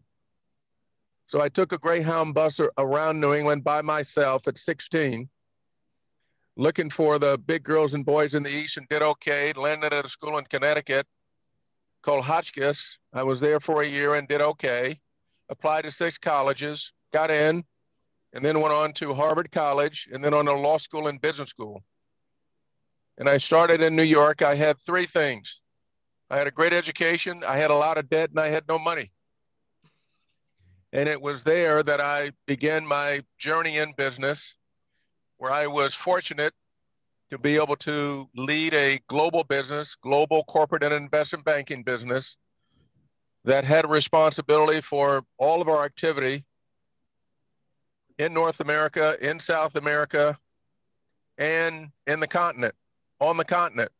So I took a Greyhound bus around New England by myself at 16, looking for the big girls and boys in the East and did okay. Landed at a school in Connecticut called Hotchkiss. I was there for a year and did okay. Applied to six colleges, got in, and then went on to Harvard College and then on to law school and business school. And I started in New York. I had three things I had a great education, I had a lot of debt, and I had no money. And it was there that I began my journey in business, where I was fortunate to be able to lead a global business, global corporate and investment banking business that had responsibility for all of our activity in North America, in South America, and in the continent, on the continent.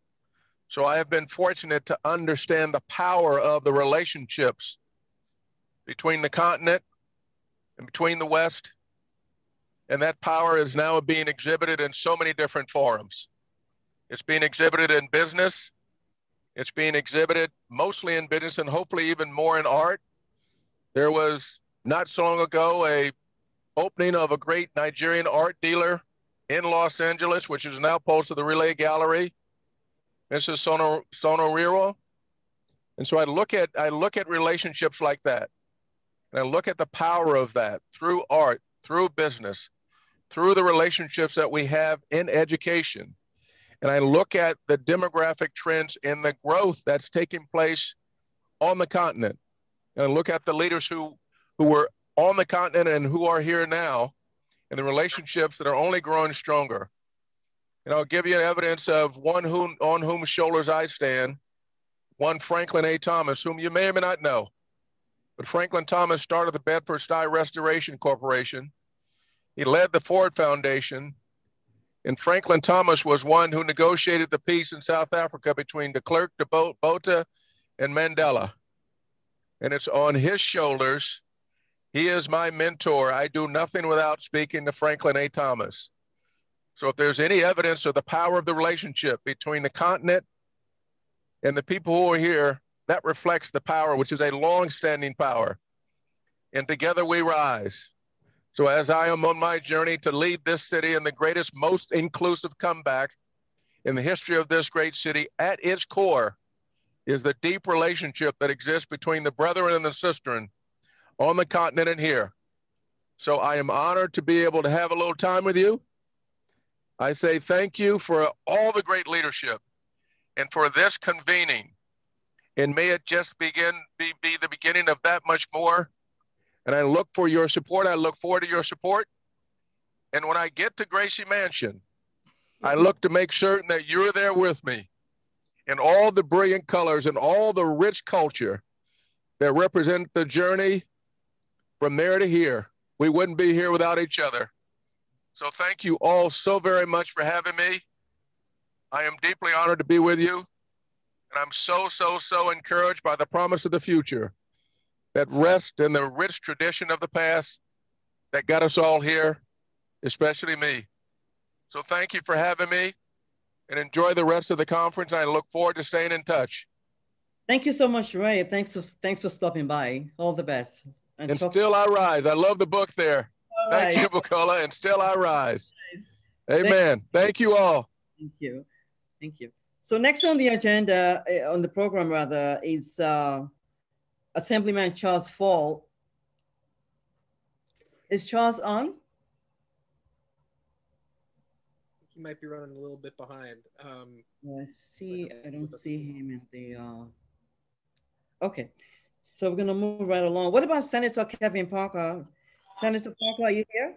So I have been fortunate to understand the power of the relationships between the continent and between the West. And that power is now being exhibited in so many different forums. It's being exhibited in business. It's being exhibited mostly in business and hopefully even more in art. There was not so long ago a opening of a great Nigerian art dealer in Los Angeles, which is now posted of the Relay Gallery. This is Sono. And so I look at I look at relationships like that. And I look at the power of that through art, through business, through the relationships that we have in education. And I look at the demographic trends and the growth that's taking place on the continent. And I look at the leaders who who were on the continent and who are here now and the relationships that are only growing stronger. And I'll give you evidence of one whom, on whom shoulders I stand, one Franklin A. Thomas, whom you may or may not know. But Franklin Thomas started the Bedford Stuy Restoration Corporation. He led the Ford Foundation. And Franklin Thomas was one who negotiated the peace in South Africa between de Klerk, de Botha, and Mandela. And it's on his shoulders he is my mentor. I do nothing without speaking to Franklin A. Thomas. So if there's any evidence of the power of the relationship between the continent and the people who are here, that reflects the power, which is a long-standing power. And together we rise. So as I am on my journey to lead this city in the greatest, most inclusive comeback in the history of this great city, at its core is the deep relationship that exists between the brethren and the sistren on the continent and here. So I am honored to be able to have a little time with you. I say thank you for all the great leadership and for this convening. And may it just begin be, be the beginning of that much more. And I look for your support. I look forward to your support. And when I get to Gracie Mansion, I mm-hmm. look to make certain that you're there with me in all the brilliant colors and all the rich culture that represent the journey from there to here. We wouldn't be here without each other. So thank you all so very much for having me. I am deeply honored to be with you. And I'm so, so, so encouraged by the promise of the future that rest in the rich tradition of the past that got us all here, especially me. So thank you for having me and enjoy the rest of the conference. I look forward to staying in touch. Thank you so much, Ray. Thanks for, thanks for stopping by. All the best. And, and still I rise. I love the book there. All Thank right. you, Bukola. And still I rise. Amen. Thank, Thank you all. Thank you. Thank you. So next on the agenda, eh, on the program rather, is uh, Assemblyman Charles Fall. Is Charles on? He might be running a little bit behind. Um, I see. I don't see him in the. Uh... Okay. So we're going to move right along. What about Senator Kevin Parker? Senator Parker, are you here?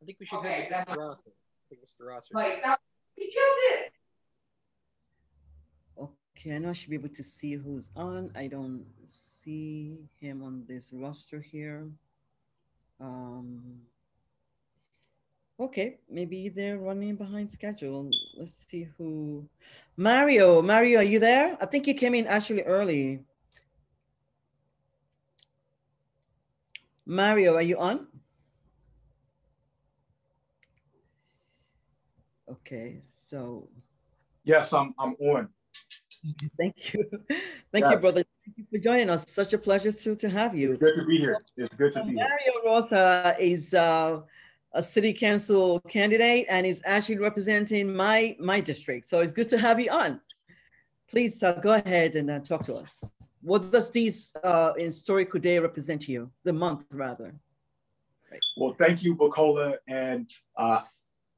I think we should okay, have Mr. Rosser. I think Mr. Rosser. Wait, now, he killed it. Okay, I know I should be able to see who's on. I don't see him on this roster here. Um, Okay, maybe they're running behind schedule. Let's see who. Mario, Mario, are you there? I think you came in actually early. Mario, are you on? Okay, so. Yes, I'm, I'm on. Thank you. Thank yes. you, brother. Thank you for joining us. Such a pleasure to, to have you. It's good to be here. It's good to be Mario here. Mario Rosser is uh, a city council candidate and is actually representing my, my district. So it's good to have you on. Please uh, go ahead and uh, talk to us. What does this uh, historical day represent to you? The month, rather. Right. Well, thank you, Bukola. And uh,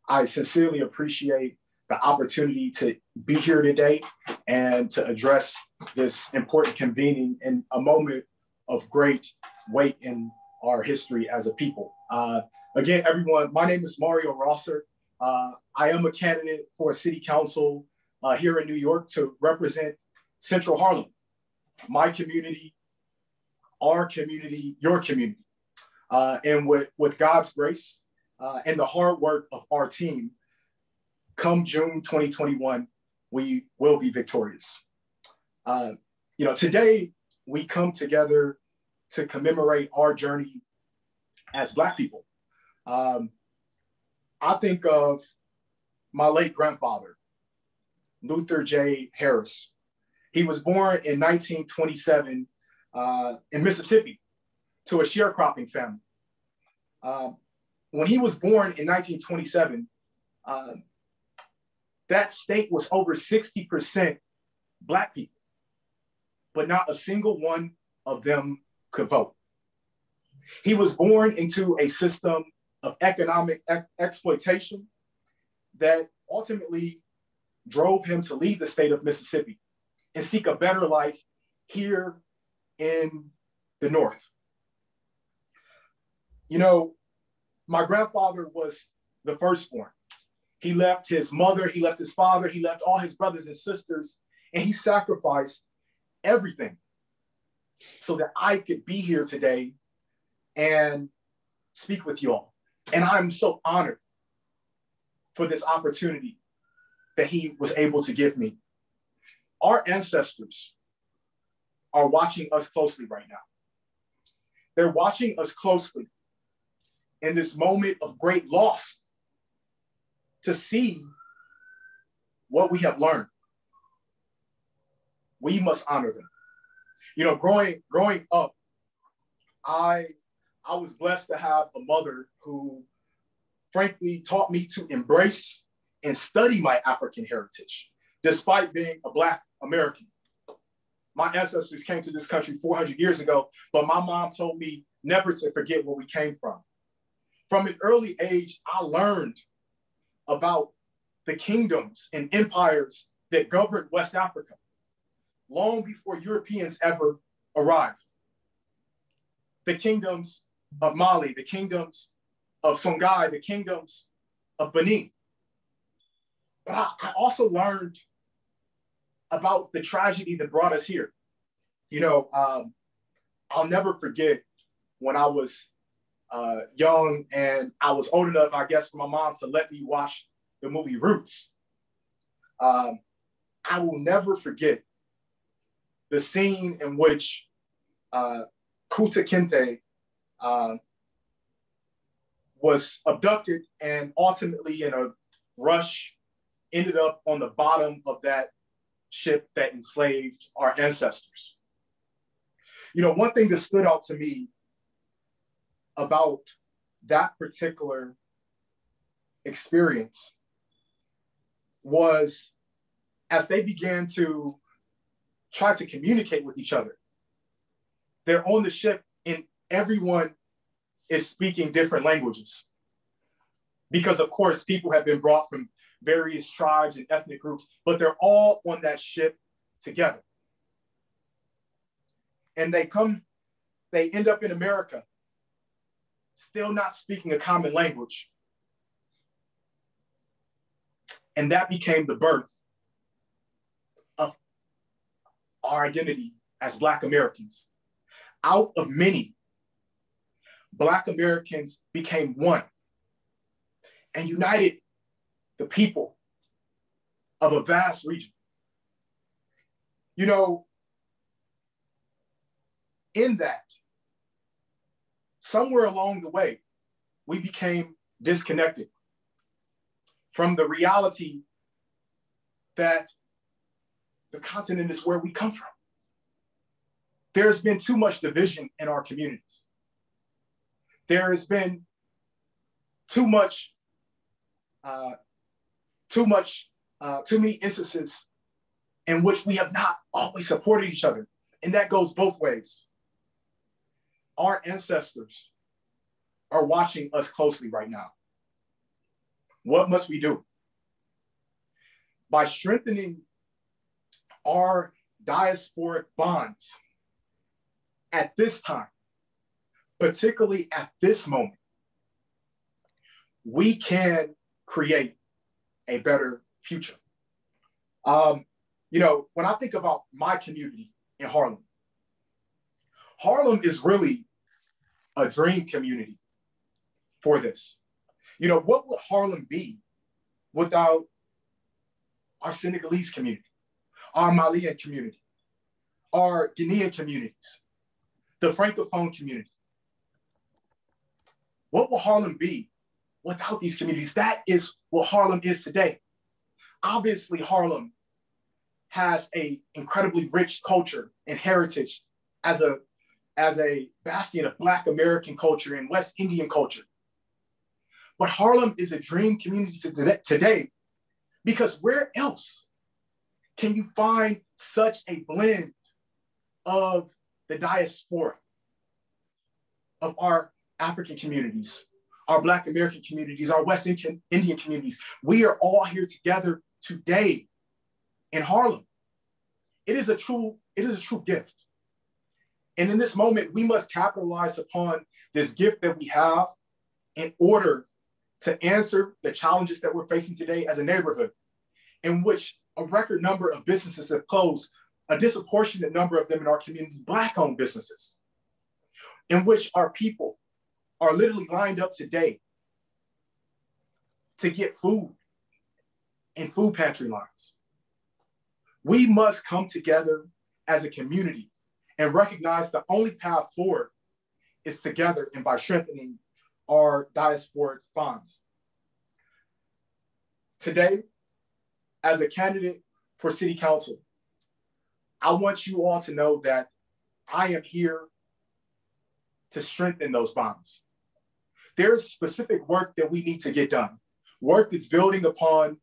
I sincerely appreciate the opportunity to be here today and to address this important convening in a moment of great weight in our history as a people. Uh, again, everyone, my name is Mario Rosser. Uh, I am a candidate for city council uh, here in New York to represent Central Harlem, my community, our community, your community. Uh, and with, with God's grace uh, and the hard work of our team, come June 2021, we will be victorious. Uh, you know, today we come together to commemorate our journey as Black people. Um, I think of my late grandfather, Luther J. Harris. He was born in 1927 uh, in Mississippi to a sharecropping family. Um, when he was born in 1927, uh, that state was over 60% Black people, but not a single one of them could vote. He was born into a system of economic ex- exploitation that ultimately drove him to leave the state of Mississippi and seek a better life here in the North. You know, my grandfather was the firstborn. He left his mother, he left his father, he left all his brothers and sisters, and he sacrificed everything so that I could be here today and speak with you all. And I'm so honored for this opportunity that he was able to give me. Our ancestors are watching us closely right now. They're watching us closely in this moment of great loss to see what we have learned. We must honor them. You know, growing growing up, I I was blessed to have a mother who frankly taught me to embrace and study my African heritage, despite being a Black American. My ancestors came to this country 400 years ago, but my mom told me never to forget where we came from. From an early age, I learned about the kingdoms and empires that governed West Africa long before Europeans ever arrived. The kingdoms of Mali, the kingdoms of Songhai, the kingdoms of Benin. But I, I also learned about the tragedy that brought us here. You know, um, I'll never forget when I was uh, young and I was old enough, I guess, for my mom to let me watch the movie Roots. Um, I will never forget the scene in which uh, Kunta Kinte uh, was abducted and ultimately, in a rush, ended up on the bottom of that ship that enslaved our ancestors. You know, one thing that stood out to me about that particular experience was as they began to try to communicate with each other. They're on the ship and everyone is speaking different languages. Because, of course, people have been brought from various tribes and ethnic groups, but they're all on that ship together. And they come, they end up in America still not speaking a common language. And that became the birth of our identity as Black Americans. Out of many, Black Americans became one and united the people of a vast region. You know, in that, somewhere along the way, we became disconnected from the reality that the continent is where we come from. There's been too much division in our communities. There has been too much, uh, too much, uh, too many instances in which we have not always supported each other. And that goes both ways. Our ancestors are watching us closely right now. What must we do? By strengthening our diasporic bonds at this time, particularly at this moment, we can create a better future. Um, you know, when I think about my community in Harlem, Harlem is really a dream community for this. You know, what would Harlem be without our Senegalese community, our Malian community, our Guinean communities, the Francophone community? What will Harlem be without these communities? That is what Harlem is today. Obviously, Harlem has a incredibly rich culture and heritage as a as a bastion of Black American culture and West Indian culture. But Harlem is a dream community today because where else can you find such a blend of the diaspora of our African communities, our Black American communities, our West Indian communities? We are all here together today in Harlem. It is a true, it is a true gift. And in this moment, we must capitalize upon this gift that we have in order to answer the challenges that we're facing today as a neighborhood, in which a record number of businesses have closed, a disproportionate number of them in our community, Black owned businesses, in which our people are literally lined up today to get food in food pantry lines. We must come together as a community and recognize the only path forward is together and by strengthening our diasporic bonds. Today, as a candidate for city council, I want you all to know that I am here to strengthen those bonds. There's specific work that we need to get done, work that's building upon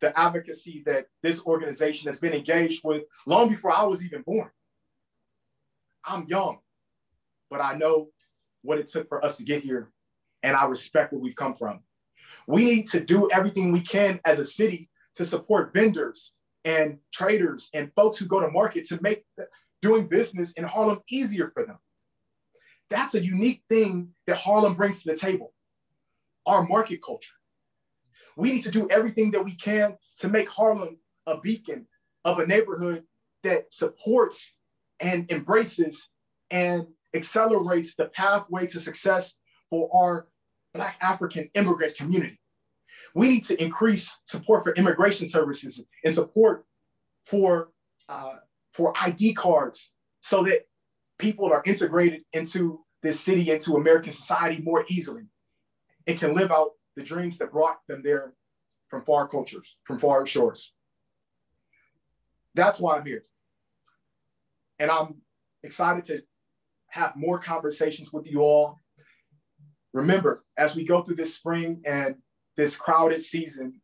the advocacy that this organization has been engaged with long before I was even born. I'm young, but I know what it took for us to get here, and I respect where we've come from. We need to do everything we can as a city to support vendors and traders and folks who go to market to make doing business in Harlem easier for them. That's a unique thing that Harlem brings to the table our market culture. We need to do everything that we can to make Harlem a beacon of a neighborhood that supports and embraces and accelerates the pathway to success for our Black African immigrant community. We need to increase support for immigration services and support for, uh, for ID cards so that people are integrated into this city, into American society more easily and can live out the dreams that brought them there from far cultures, from far shores. That's why I'm here. And I'm excited to have more conversations with you all. Remember, as we go through this spring and this crowded season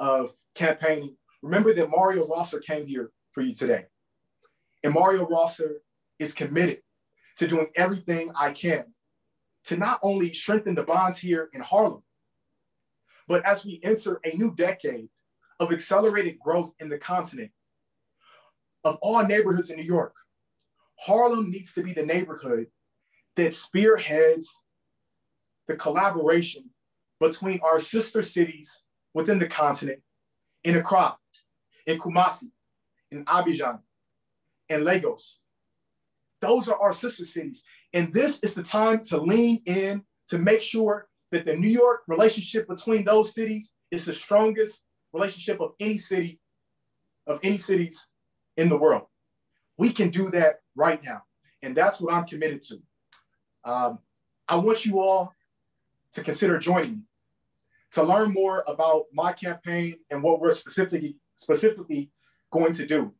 of campaigning, remember that Mario Rosser came here for you today. And Mario Rosser is committed to doing everything I can to not only strengthen the bonds here in Harlem, but as we enter a new decade of accelerated growth in the continent, of all neighborhoods in New York, Harlem needs to be the neighborhood that spearheads the collaboration between our sister cities within the continent in Accra, in Kumasi, in Abidjan, and Lagos. Those are our sister cities. And this is the time to lean in to make sure that the New York relationship between those cities is the strongest relationship of any city, of any cities in the world. We can do that right now. And that's what I'm committed to. Um, I want you all to consider joining me. To learn more about my campaign and what we're specifically, specifically going to do,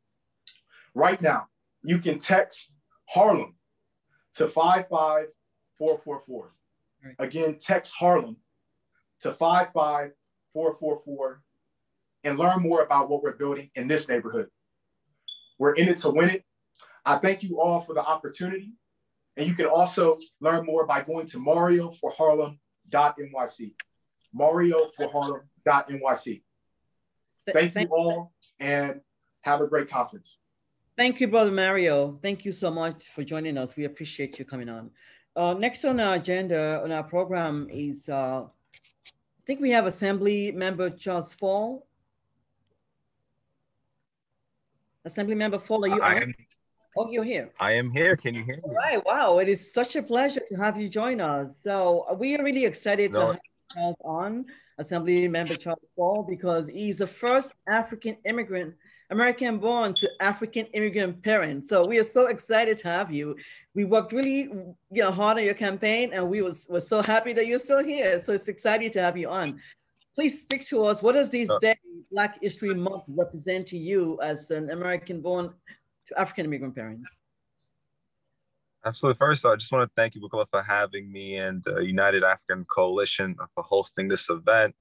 right now, you can text Harlem to 55444. Right. Again, text Harlem to 55444 and learn more about what we're building in this neighborhood. We're in it to win it. I thank you all for the opportunity. And you can also learn more by going to marioforharlem.nyc. marioforharlem.nyc. Thank you all and have a great conference. Thank you, Brother Mario. Thank you so much for joining us. We appreciate you coming on. Uh, next on our agenda, on our program is, uh, I think we have Assembly Member Charles Fall. Assembly Member Fall, are you I on? Am, oh, you're here. I am here. Can you hear me? All right. Wow. It is such a pleasure to have you join us. So uh, we are really excited no. to have Charles on, Assembly Member Charles Fall, because he's the first African immigrant American born to African immigrant parents. So we are so excited to have you. We worked really you know, hard on your campaign and we was, was so happy that you're still here. So it's exciting to have you on. Please speak to us. What does this uh, day, Black History Month, represent to you as an American born to African immigrant parents? Absolutely. First, I just want to thank you, Bukola, for having me and uh, United African Coalition for hosting this event.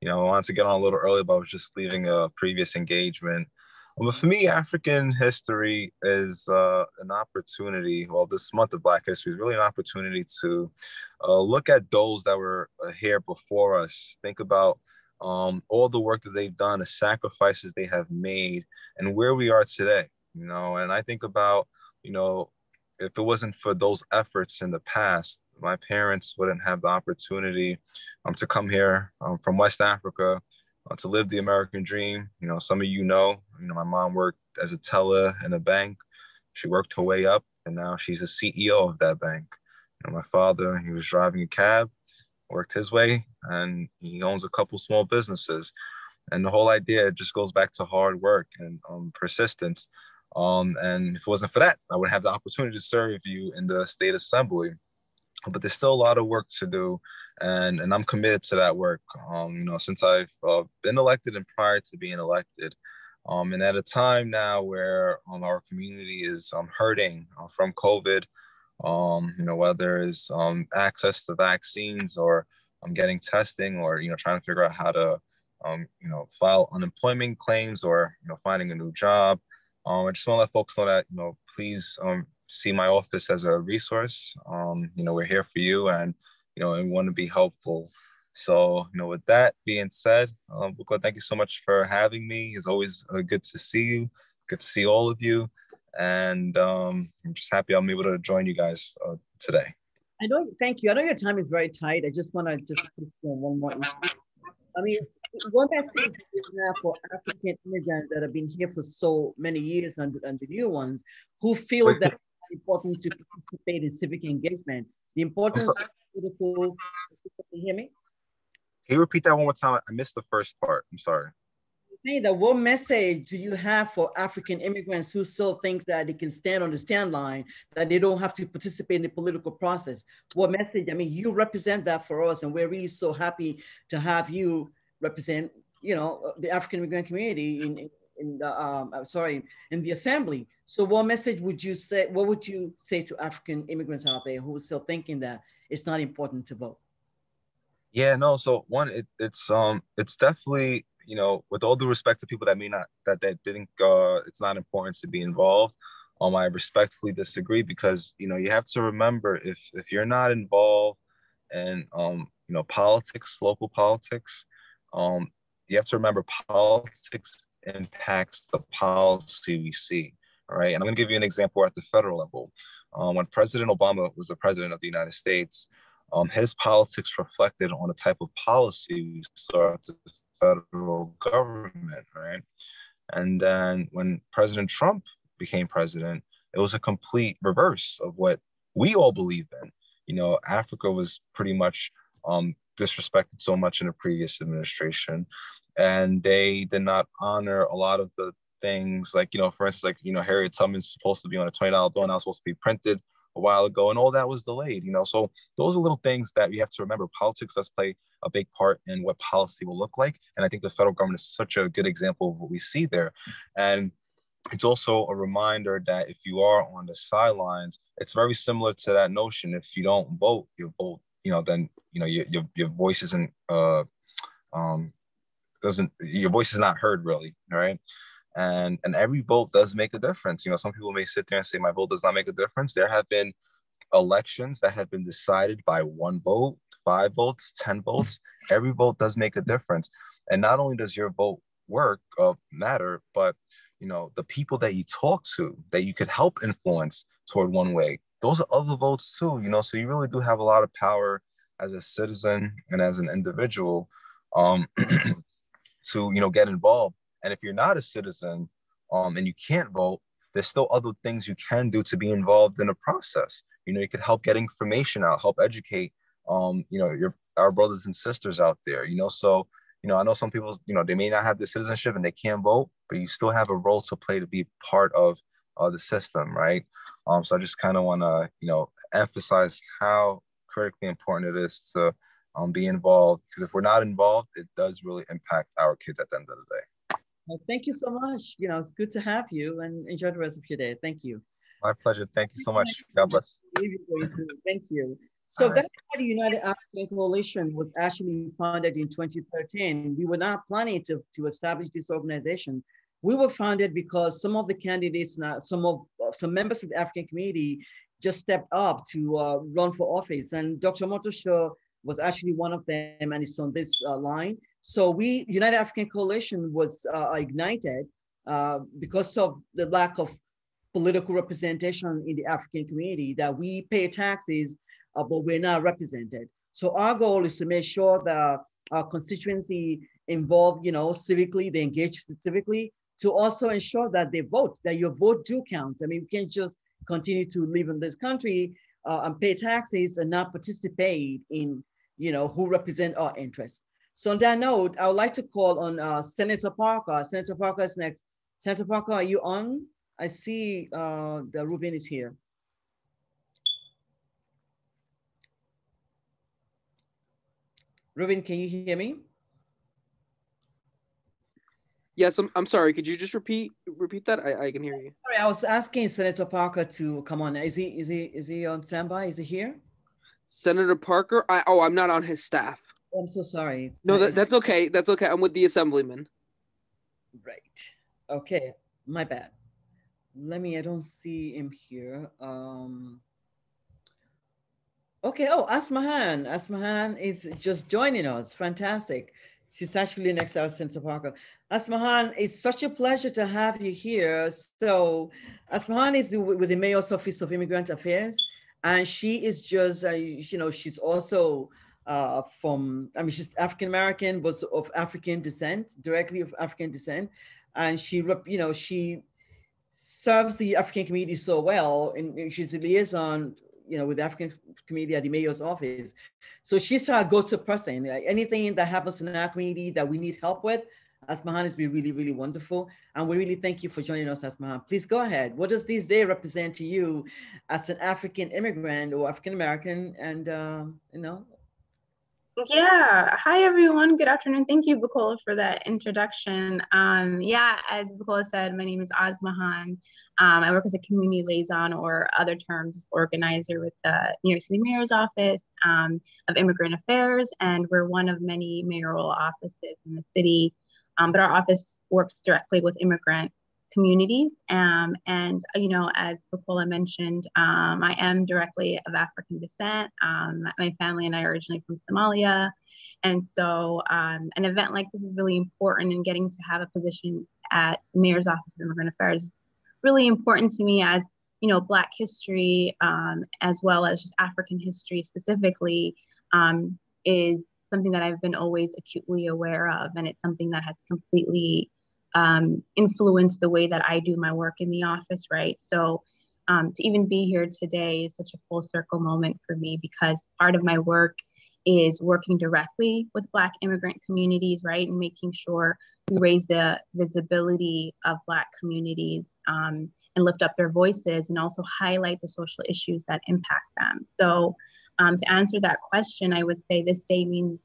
You know, I wanted to get on a little early, but I was just leaving a previous engagement. Well, for me, African history is uh, an opportunity. Well, this month of Black History is really an opportunity to uh, look at those that were uh, here before us. Think about um, all the work that they've done, the sacrifices they have made, and where we are today. You know, and I think about, you know, if it wasn't for those efforts in the past, my parents wouldn't have the opportunity um, to come here um, from West Africa uh, to live the American dream. You know, some of you know, you know, my mom worked as a teller in a bank. She worked her way up, and now she's the CEO of that bank. You know, my father, he was driving a cab, worked his way, and he owns a couple small businesses. And the whole idea just goes back to hard work and um, persistence. Um, and if it wasn't for that, I would have the opportunity to serve you in the state assembly. But there's still a lot of work to do and and I'm committed to that work. Um, you know, since I've uh, been elected and prior to being elected, um, and at a time now where um, our community is um, hurting uh, from COVID, um, you know, whether it's um, access to vaccines or um, getting testing or you know trying to figure out how to um, you know file unemployment claims or you know finding a new job. Um, I just want to let folks know that you know please um, see my office as a resource. Um, you know, we're here for you and you know, and want to be helpful. So, you know, with that being said, um, Bukola, thank you so much for having me. It's always uh, good to see you. Good to see all of you. And um, I'm just happy I'm able to join you guys uh, today. I know, thank you. I know your time is very tight. I just want to just one more. I mean, one is now for African immigrants that have been here for so many years and, and the new ones who feel Wait, that it's important to participate in civic engagement. The importance beautiful. Can you hear me? Can you repeat that one more time? I missed the first part. I'm sorry. That what message do you have for African immigrants who still think that they can stand on the stand line, that they don't have to participate in the political process? What message? I mean, you represent that for us, and we're really so happy to have you represent, you know, the African immigrant community in, in the um, I'm sorry, in the assembly. So, what message would you say? What would you say to African immigrants out there who are still thinking that it's not important to vote? Yeah, no. So one, it, it's um, it's definitely you know, with all due respect to people that may not that that didn't uh, it's not important to be involved. Um, I respectfully disagree because you know you have to remember if if you're not involved in um, you know politics, local politics, um, you have to remember politics impacts the policy we see. All right, and I'm going to give you an example at the federal level. Um, when President Obama was the president of the United States, um, his politics reflected on the type of policy we saw at the federal government, right? And then when President Trump became president, it was a complete reverse of what we all believe in. You know, Africa was pretty much um, disrespected so much in the previous administration, and they did not honor a lot of the things like you know for instance like you know harriet tubman's supposed to be on a $20 bill now supposed to be printed a while ago and all that was delayed you know so those are little things that you have to remember politics does play a big part in what policy will look like and i think the federal government is such a good example of what we see there and it's also a reminder that if you are on the sidelines, it's very similar to that notion. If you don't vote, you vote, you know, then you know your your, your voice isn't uh um doesn't your voice is not heard really, right? And and every vote does make a difference. You know, some people may sit there and say my vote does not make a difference. There have been elections that have been decided by one vote, five votes, ten votes. Every vote does make a difference. And not only does your vote work uh, matter, but you know the people that you talk to that you could help influence toward one way those are other votes too you know so you really do have a lot of power as a citizen and as an individual um, to you know get involved. And if you're not a citizen um, and you can't vote there's still other things you can do to be involved in a process. You know you could help get information out help educate um, you know your our brothers and sisters out there you know? So you know, I know some people, you know, they may not have the citizenship and they can't vote, but you still have a role to play to be part of uh, the system, right? Um, so I just kind of want to, you know, emphasize how critically important it is to um, be involved because if we're not involved, it does really impact our kids at the end of the day. Well, thank you so much. You know, it's good to have you and enjoy the rest of your day. Thank you. My pleasure. Thank you so much. God bless. Thank you. So right. Party United African Coalition was actually founded in 2013. We were not planning to, to establish this organization. We were founded because some of the candidates, some of some members of the African community just stepped up to uh, run for office. And Dr. Omotosho was actually one of them and it's on this uh, line. So we, United African Coalition was uh, ignited uh, because of the lack of political representation in the African community that we pay taxes uh, but we're not represented. So our goal is to make sure that our constituency involved, you know, civically, they engage civically, to also ensure that they vote, that your vote do count. I mean, we can't just continue to live in this country uh, and pay taxes and not participate in, you know, who represent our interests. So on that note, I would like to call on uh, Senator Parker. Senator Parker is next. Senator Parker, are you on? I see uh, the Ruben is here. Ruben, can you hear me? Yes, I'm, I'm sorry. Could you just repeat repeat that? I, I can hear you. Sorry, I was asking Senator Parker to come on. Is he is he is he on standby? Is he here? Senator Parker? I oh, I'm not on his staff. I'm so sorry. No, that, that's okay. That's okay. I'm with the assemblyman. Right. Okay. My bad. Let me. I don't see him here. Um. Okay. Oh, Asmahan. Asmahan is just joining us. Fantastic. She's actually next to us, Senator Parker. Asmahan, it's such a pleasure to have you here. So, Asmahan is the, with the Mayor's Office of Immigrant Affairs, and she is just, uh, you know, she's also uh, from, I mean, she's African American, was of African descent, directly of African descent, and she, you know, she serves the African community so well, and she's a liaison you know, with the African community at the mayor's office. So she's our go-to person. Anything that happens in our community that we need help with, Asmahan has been really, really wonderful. And we really thank you for joining us, Asmahan. Please go ahead. What does this day represent to you as an African immigrant or African American? And, uh, you know, yeah. Hi, everyone. Good afternoon. Thank you, Bukola, for that introduction. Um, yeah, as Bukola said, my name is Asmahan. Um, I work as a community liaison or other terms organizer with the New York City Mayor's Office um, of Immigrant Affairs, and we're one of many mayoral offices in the city. Um, but our office works directly with immigrant communities. Um, and, you know, as Bukola mentioned, um, I am directly of African descent. Um, my family and I are originally from Somalia. And so um, an event like this is really important and getting to have a position at the Mayor's Office of Immigrant Affairs is really important to me as, you know, Black history, um, as well as just African history specifically, um, is something that I've been always acutely aware of. And it's something that has completely um, influence the way that I do my work in the office, right? So um, to even be here today is such a full circle moment for me because part of my work is working directly with Black immigrant communities, right? And making sure we raise the visibility of Black communities um, and lift up their voices and also highlight the social issues that impact them. So um, to answer that question, I would say this day means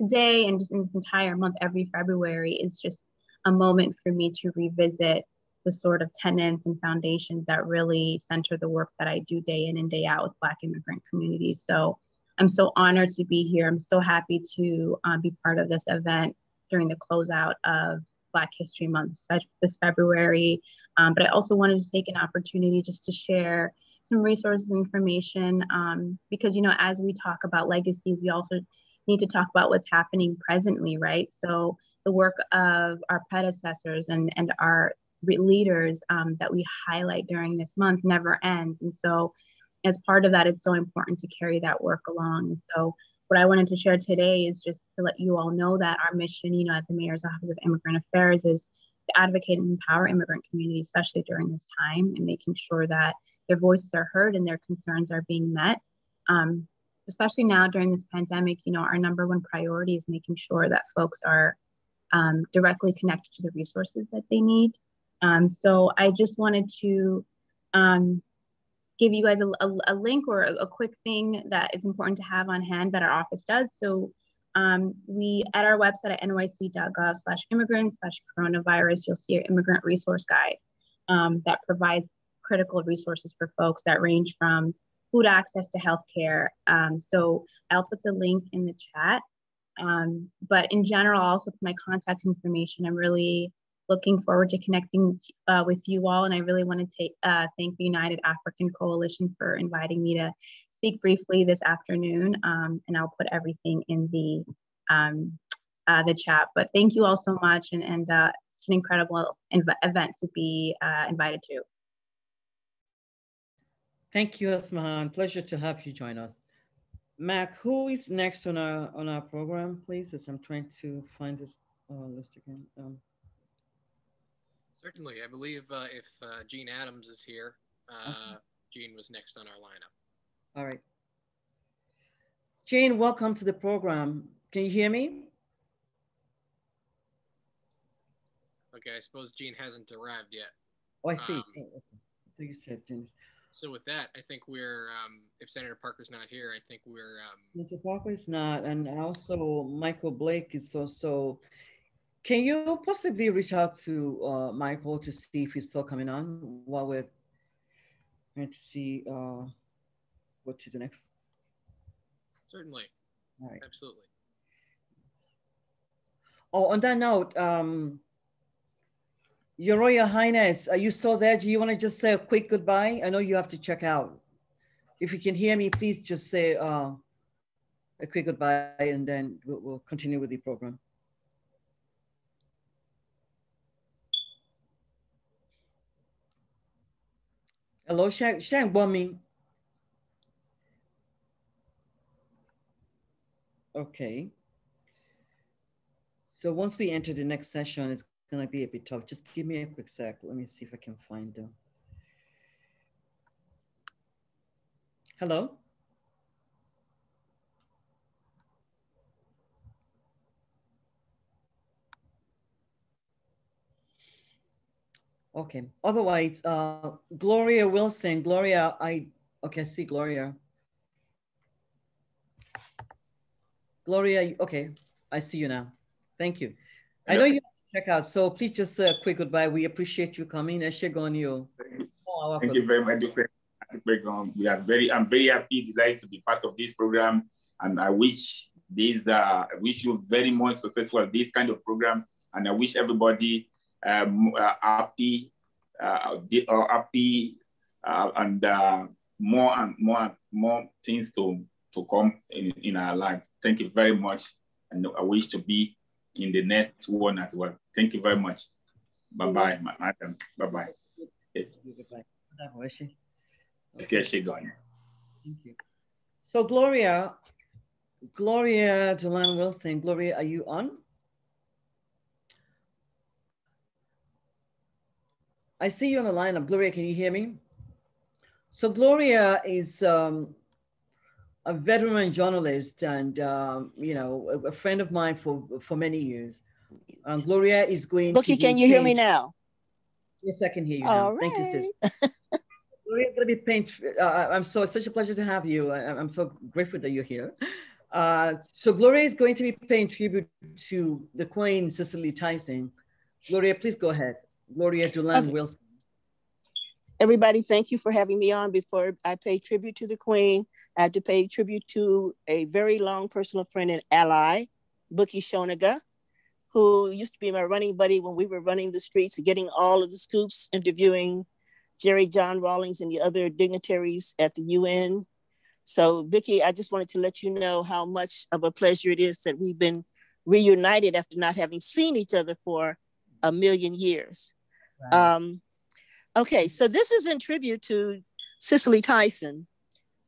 today and just in this entire month, every February is just a moment for me to revisit the sort of tenets and foundations that really center the work that I do day in and day out with Black immigrant communities. So I'm so honored to be here. I'm so happy to um, be part of this event during the closeout of Black History Month this February. Um, but I also wanted to take an opportunity just to share some resources and information um, because, you know, as we talk about legacies, we also need to talk about what's happening presently, right? So the work of our predecessors and, and our leaders um, that we highlight during this month never ends. And so as part of that, it's so important to carry that work along. And so what I wanted to share today is just to let you all know that our mission, you know, at the Mayor's Office of Immigrant Affairs is to advocate and empower immigrant communities, especially during this time, and making sure that their voices are heard and their concerns are being met. Um, especially now during this pandemic, you know, our number one priority is making sure that folks are um, directly connected to the resources that they need. Um, so I just wanted to um, give you guys a, a, a link or a, a, quick thing that is important to have on hand that our office does. So um, we, at our website at nyc.gov slash immigrant slash coronavirus, you'll see our immigrant resource guide um, that provides critical resources for folks that range from food access to healthcare. Um, so I'll put the link in the chat. Um, but in general, also put my contact information. I'm really looking forward to connecting uh, with you all. And I really want to take, uh, thank the United African Coalition for inviting me to speak briefly this afternoon. Um, and I'll put everything in the, um, uh, the chat. But thank you all so much. And, and uh, it's an incredible event to be uh, invited to. Thank you, Asmahan. Pleasure to have you join us. Mac, who is next on our on our program, please? As I'm trying to find this uh, list again. Um, Certainly. I believe uh, if uh, Gene Adams is here, uh, okay. Gene was next on our lineup. All right. Jane, welcome to the program. Can you hear me? Okay, I suppose Gene hasn't arrived yet. Oh, I see. Um, oh, okay. I you said James. So with that, I think we're, um, if Senator Parker's not here, I think we're. Um, Senator Parker's not, and also Michael Blake is also can you possibly reach out to uh, Michael to see if he's still coming on while we're trying to see uh, what to do next? Certainly. All right. Absolutely. Oh, on that note, um, Your Royal Highness, are you still there? Do you want to just say a quick goodbye? I know you have to check out. If you can hear me, please just say uh, a quick goodbye and then we'll, we'll continue with the program. Hello, Shang, Shang Bombing. Okay. So once we enter the next session, it's gonna be a bit tough. Just give me a quick sec. Let me see if I can find them. Hello? Okay. Otherwise, uh, Gloria Wilson, Gloria, I, okay, I see Gloria. Gloria, okay, I see you now. Thank you. I know you check out, so please just a uh, quick goodbye. We appreciate you coming. and share on you. Thank you very much. We are very, I'm very happy, delighted to be part of this program. And I wish this, uh, I wish you very much successful this kind of program. And I wish everybody um, uh, happy, uh, happy, uh, and uh, more and more more things to to come in, in our life. Thank you very much, and I wish to be in the next one as well. Thank you very much. Bye bye, madam. Bye bye. Okay, she going. Thank you. So Gloria, Gloria Dulan Wilson, Gloria, are you on? I see you on the line. Gloria, can you hear me? So Gloria is um, a veteran journalist and, um, you know, a, a, friend of mine for, for many years. Um, Gloria is going Looky, can you hear me now? Yes, I can hear you now. All Thank you, sis. Gloria's going to be paying, uh, I'm so, it's such a pleasure to have you. I, am so grateful that you're here. Uh, so Gloria is going to be paying tribute to the Queen, Cicely Tyson. Gloria, please go ahead. Gloria Dulan okay. Wilson. Everybody, thank you for having me on. Before I pay tribute to the Queen, I have to pay tribute to a very long personal friend and ally, Bookie Shonaga, who used to be my running buddy when we were running the streets, and getting all of the scoops, interviewing Jerry John Rawlings and the other dignitaries at the UN. So, Vicky, I just wanted to let you know how much of a pleasure it is that we've been reunited after not having seen each other for a million years. Um, okay, so this is in tribute to Cicely Tyson.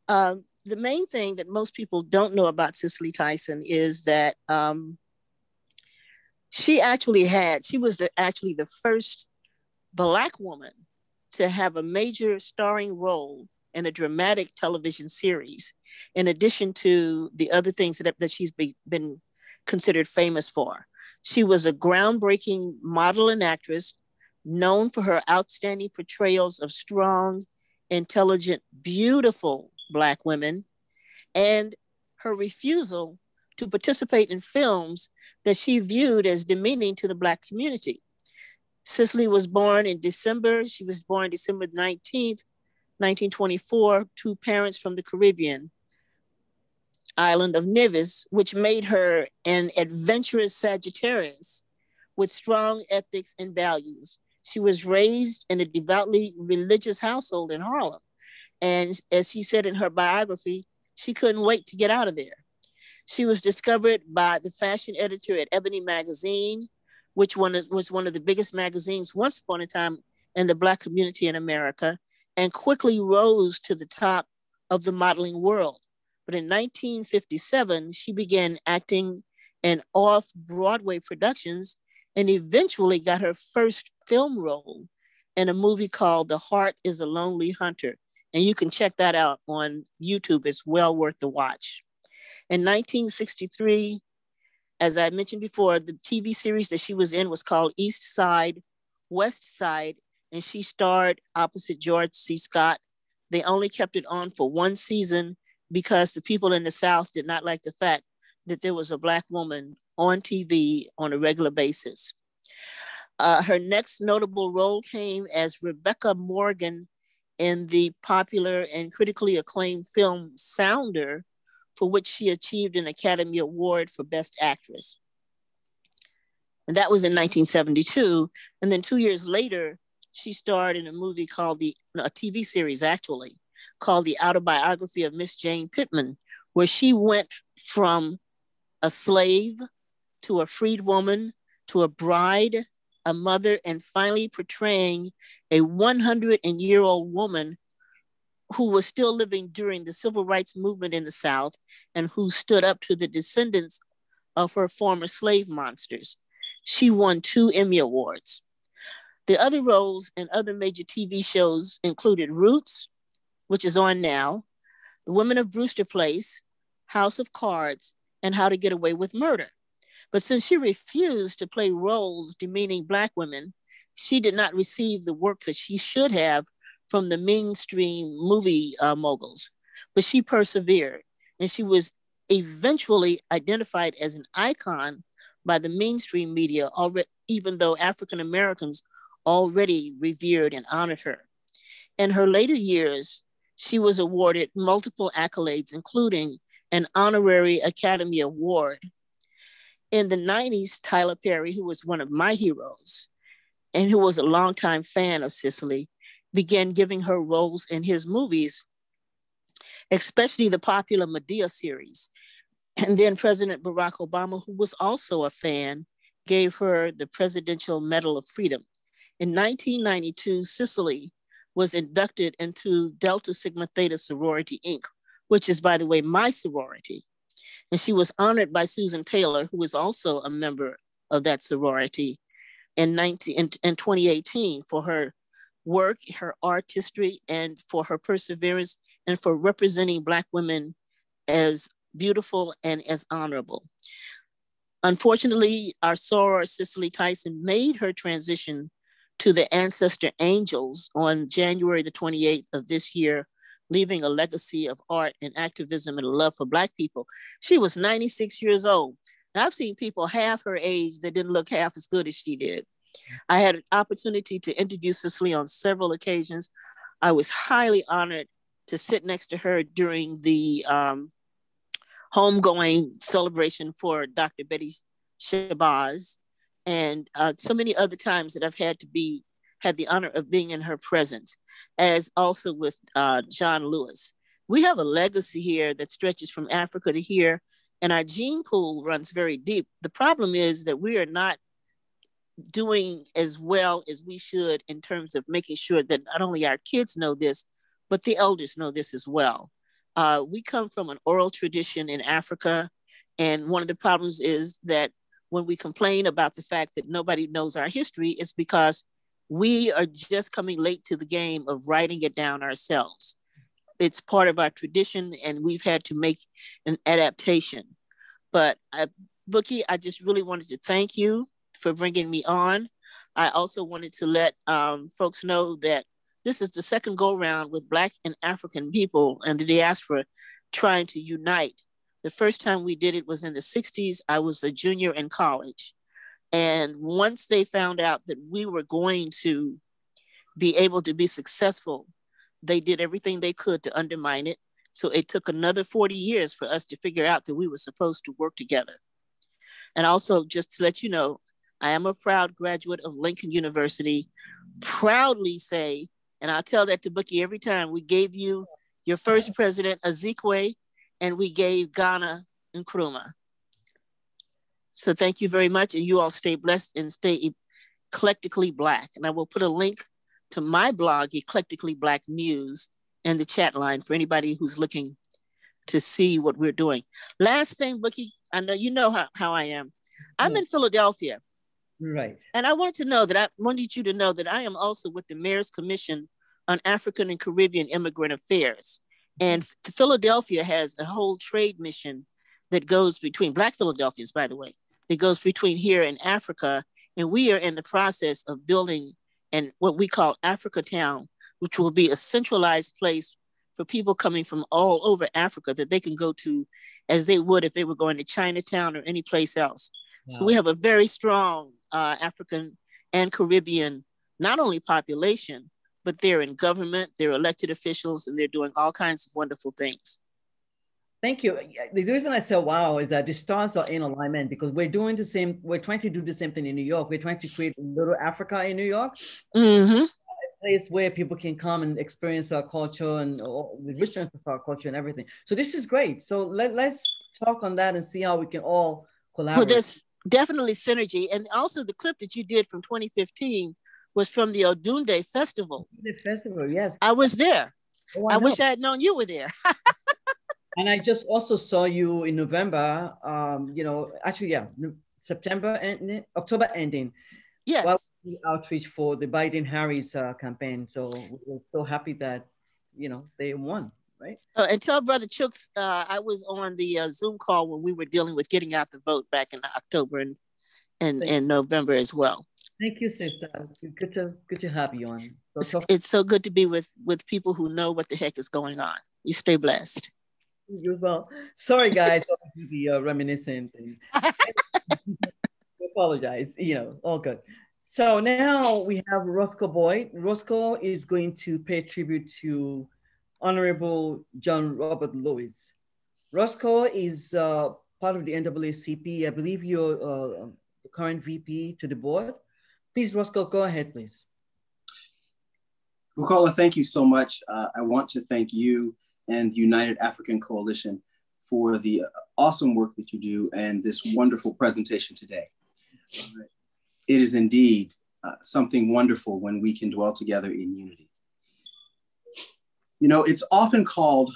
Um, the main thing that most people don't know about Cicely Tyson is that um, she actually had, she was the, actually the first Black woman to have a major starring role in a dramatic television series, in addition to the other things that, that she's be, been considered famous for. She was a groundbreaking model and actress known for her outstanding portrayals of strong, intelligent, beautiful Black women, and her refusal to participate in films that she viewed as demeaning to the Black community. Cicely was born in December. She was born December 19th, 1924, to parents from the Caribbean island of Nevis, which made her an adventurous Sagittarius with strong ethics and values. She was raised in a devoutly religious household in Harlem. And as she said in her biography, she couldn't wait to get out of there. She was discovered by the fashion editor at Ebony Magazine, which one was one of the biggest magazines once upon a time in the Black community in America, and quickly rose to the top of the modeling world. But in 1957, she began acting in off Broadway productions and eventually got her first film role in a movie called The Heart is a Lonely Hunter. And you can check that out on YouTube. It's well worth the watch. In 1963, as I mentioned before, the TV series that she was in was called East Side, West Side, and she starred opposite George C. Scott. They only kept it on for one season because the people in the South did not like the fact that there was a Black woman on TV on a regular basis. Uh, her next notable role came as Rebecca Morgan in the popular and critically acclaimed film Sounder, for which she achieved an Academy Award for Best Actress. And that was in 1972. And then two years later, she starred in a movie called the, a TV series actually, called The Autobiography of Miss Jane Pittman, where she went from a slave to a freed woman to a bride, a mother, and finally portraying a 100 year old woman who was still living during the civil rights movement in the South and who stood up to the descendants of her former slave monsters. She won two Emmy Awards. The other roles in other major TV shows included Roots, which is on now, The Women of Brewster Place, House of Cards, and How to Get Away with Murder. But since she refused to play roles demeaning Black women, she did not receive the work that she should have from the mainstream movie uh, moguls, but she persevered and she was eventually identified as an icon by the mainstream media, already, even though African Americans already revered and honored her. In her later years, she was awarded multiple accolades, including an honorary Academy Award. In the 90s, Tyler Perry, who was one of my heroes and who was a longtime fan of Cicely, began giving her roles in his movies, especially the popular Madea series. And then President Barack Obama, who was also a fan, gave her the Presidential Medal of Freedom. In 1992, Cicely was inducted into Delta Sigma Theta Sorority Inc., which is, by the way, my sorority. And she was honored by Susan Taylor, who was also a member of that sorority in, 19, in, in 2018 for her work, her artistry, and for her perseverance and for representing Black women as beautiful and as honorable. Unfortunately, our soror, Cicely Tyson, made her transition to the ancestor angels on January the 28th of this year, leaving a legacy of art and activism and love for Black people. She was 96 years old. I've seen people half her age that didn't look half as good as she did. I had an opportunity to interview Cicely on several occasions. I was highly honored to sit next to her during the um, homegoing celebration for Dr. Betty Shabazz, and uh, so many other times that I've had to be had the honor of being in her presence, as also with uh, John Lewis. We have a legacy here that stretches from Africa to here, and our gene pool runs very deep. The problem is that we are not doing as well as we should in terms of making sure that not only our kids know this, but the elders know this as well. Uh, we come from an oral tradition in Africa, and one of the problems is that when we complain about the fact that nobody knows our history, it's because we are just coming late to the game of writing it down ourselves. It's part of our tradition, and we've had to make an adaptation. But uh, Bookie, I just really wanted to thank you for bringing me on. I also wanted to let um, folks know that this is the second go round with Black and African people and the diaspora trying to unite. The first time we did it was in the 60s. I was a junior in college. And once they found out that we were going to be able to be successful, they did everything they could to undermine it. So it took another 40 years for us to figure out that we were supposed to work together. And also, just to let you know, I am a proud graduate of Lincoln University. Proudly say, and I'll tell that to Bookie every time, we gave you your first president, Azikiwe, and we gave Ghana Nkrumah. So thank you very much. And you all stay blessed and stay eclectically black. And I will put a link to my blog, Eclectically Black News, in the chat line for anybody who's looking to see what we're doing. Last thing, Bookie, I know you know how, how I am. I'm in Philadelphia. Right. And I wanted to know that I wanted you to know that I am also with the Mayor's Commission on African and Caribbean Immigrant Affairs. And mm-hmm. Philadelphia has a whole trade mission that goes between Black Philadelphians, by the way, that goes between here and Africa. And we are in the process of building and what we call Africa Town, which will be a centralized place for people coming from all over Africa that they can go to as they would if they were going to Chinatown or any place else. Wow. So we have a very strong uh, African and Caribbean, not only population, but they're in government, they're elected officials, and they're doing all kinds of wonderful things. Thank you. The reason I said wow is that the stars are in alignment because we're doing the same, we're trying to do the same thing in New York. We're trying to create little Africa in New York. Mm-hmm. A place where people can come and experience our culture and the richness of our culture and everything. So this is great. So let, let's talk on that and see how we can all collaborate. Well, there's definitely synergy. And also the clip that you did from 2015 was from the Odunde Festival. The festival, yes. I was there. Oh, I, I wish I had known you were there. and I just also saw you in November. Um, you know, actually, yeah, September and October ending. Yes. Well, the outreach for the Biden Harris uh, campaign. So we're so happy that you know they won, right? Uh, and tell Brother Chuks, uh, I was on the uh, Zoom call when we were dealing with getting out the vote back in October and and, and November as well. Thank you, sister. Good to good to have you on. So, it's so good to be with with people who know what the heck is going on. You stay blessed. You well. Sorry, guys, to be uh, reminiscent. And, apologize. You know, all good. So now we have Roscoe Boyd. Roscoe is going to pay tribute to Honorable John Robert Lewis. Roscoe is uh, part of the NAACP. I believe you're uh, the current VP to the board. Please, Roscoe, go ahead, please. Bukola, thank you so much. Uh, I want to thank you and the United African Coalition for the awesome work that you do and this wonderful presentation today. It is indeed uh, something wonderful when we can dwell together in unity. You know, it's often called,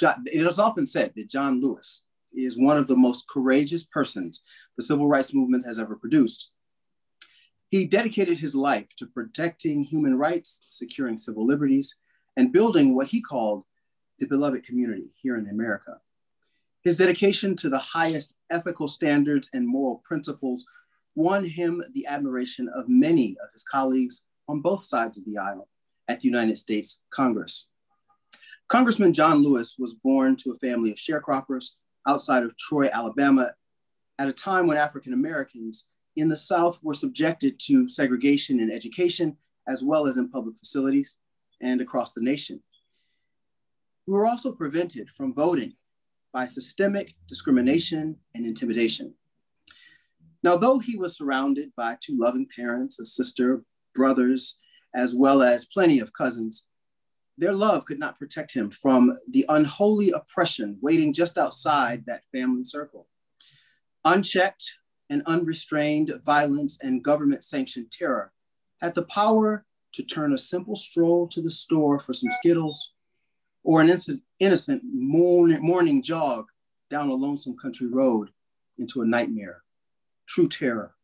it is often said that John Lewis is one of the most courageous persons the civil rights movement has ever produced. He dedicated his life to protecting human rights, securing civil liberties, and building what he called the beloved community here in America. His dedication to the highest ethical standards and moral principles won him the admiration of many of his colleagues on both sides of the aisle at the United States Congress. Congressman John Lewis was born to a family of sharecroppers outside of Troy, Alabama, at a time when African Americans in the South were subjected to segregation in education as well as in public facilities and across the nation. We were also prevented from voting by systemic discrimination and intimidation. Now, though he was surrounded by two loving parents, a sister, brothers, as well as plenty of cousins, their love could not protect him from the unholy oppression waiting just outside that family circle. Unchecked and unrestrained violence and government sanctioned terror had the power to turn a simple stroll to the store for some Skittles or an innocent morning, jog down a lonesome country road into a nightmare. True terror.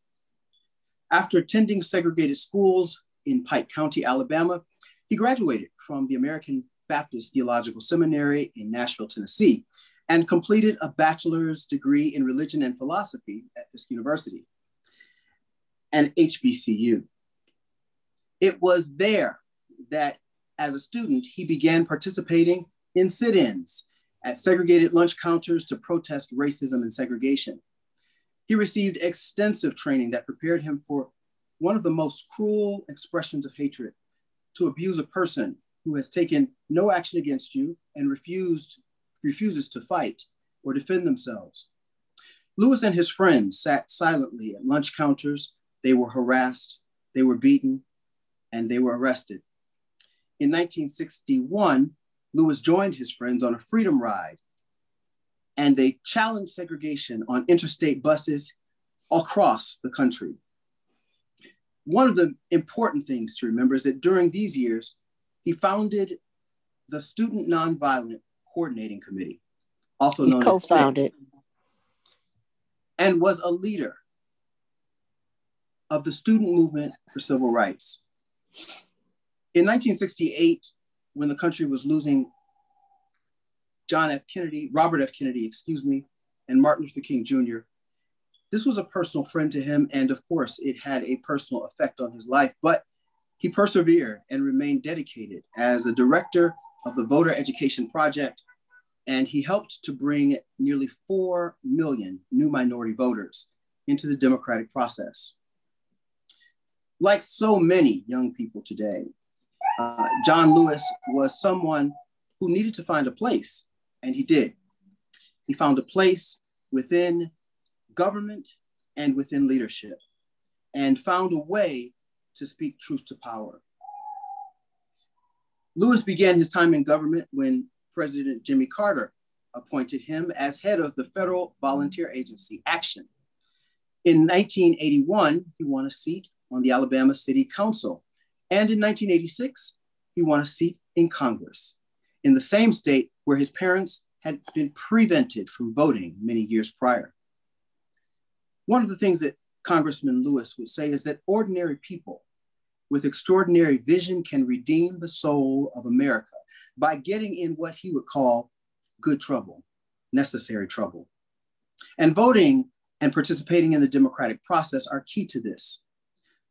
After attending segregated schools in Pike County, Alabama, he graduated from the American Baptist Theological Seminary in Nashville, Tennessee, and completed a bachelor's degree in religion and philosophy at Fisk University and HBCU. It was there that, as a student, he began participating in sit ins at segregated lunch counters to protest racism and segregation. He received extensive training that prepared him for one of the most cruel expressions of hatred to abuse a person who has taken no action against you and refused, refuses to fight or defend themselves. Lewis and his friends sat silently at lunch counters. They were harassed, they were beaten, and they were arrested. In 1961, Lewis joined his friends on a freedom ride, and they challenged segregation on interstate buses across the country. One of the important things to remember is that during these years, he founded the Student Nonviolent Coordinating Committee, also known he co-founded. as and was a leader of the student movement for civil rights. In 1968, when the country was losing John F. Kennedy, Robert F. Kennedy, excuse me, and Martin Luther King Jr., this was a personal friend to him. And of course, it had a personal effect on his life. But he persevered and remained dedicated as the director of the Voter Education Project. And he helped to bring nearly 4 million new minority voters into the democratic process. Like so many young people today, uh, John Lewis was someone who needed to find a place, and he did. He found a place within government and within leadership, and found a way to speak truth to power. Lewis began his time in government when President Jimmy Carter appointed him as head of the federal volunteer agency, Action. In 1981, he won a seat on the Alabama City Council. And in 1986, he won a seat in Congress in the same state where his parents had been prevented from voting many years prior. One of the things that Congressman Lewis would say is that ordinary people with extraordinary vision can redeem the soul of America by getting in what he would call good trouble, necessary trouble. And voting and participating in the democratic process are key to this.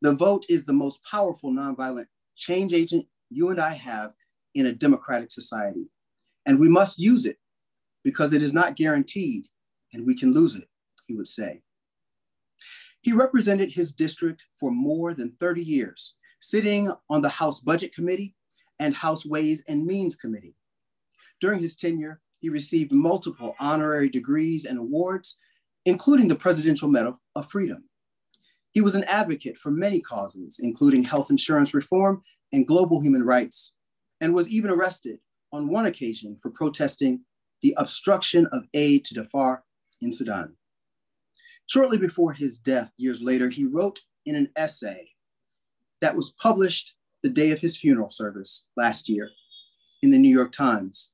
The vote is the most powerful nonviolent change agent you and I have in a democratic society. And we must use it because it is not guaranteed and we can lose it, he would say. He represented his district for more than 30 years, sitting on the House Budget Committee and House Ways and Means Committee. During his tenure, he received multiple honorary degrees and awards, including the Presidential Medal of Freedom. He was an advocate for many causes, including health insurance reform and global human rights, and was even arrested on one occasion for protesting the obstruction of aid to Darfur in Sudan. Shortly before his death, years later, he wrote in an essay that was published the day of his funeral service last year in the New York Times.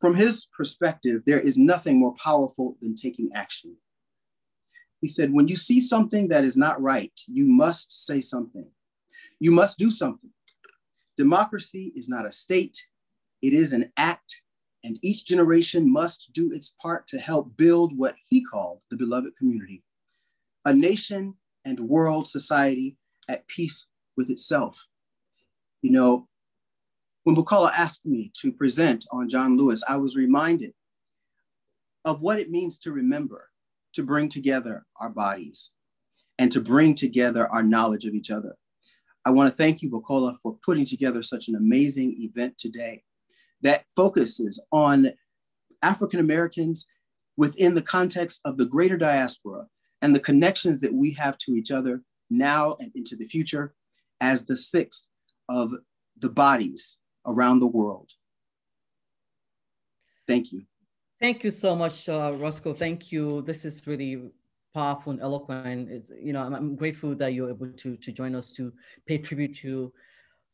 From his perspective, there is nothing more powerful than taking action. He said, when you see something that is not right, you must say something. You must do something. Democracy is not a state, it is an act, and each generation must do its part to help build what he called the beloved community, a nation and world society at peace with itself. You know, when Bukola asked me to present on John Lewis, I was reminded of what it means to remember to bring together our bodies and to bring together our knowledge of each other. I want to thank you, Bukola, for putting together such an amazing event today that focuses on African Americans within the context of the greater diaspora and the connections that we have to each other now and into the future as the sixth of the bodies around the world. Thank you. Thank you so much, uh, Roscoe. Thank you. This is really powerful and eloquent. It's, you know, I'm, I'm, grateful that you're able to, to join us to pay tribute to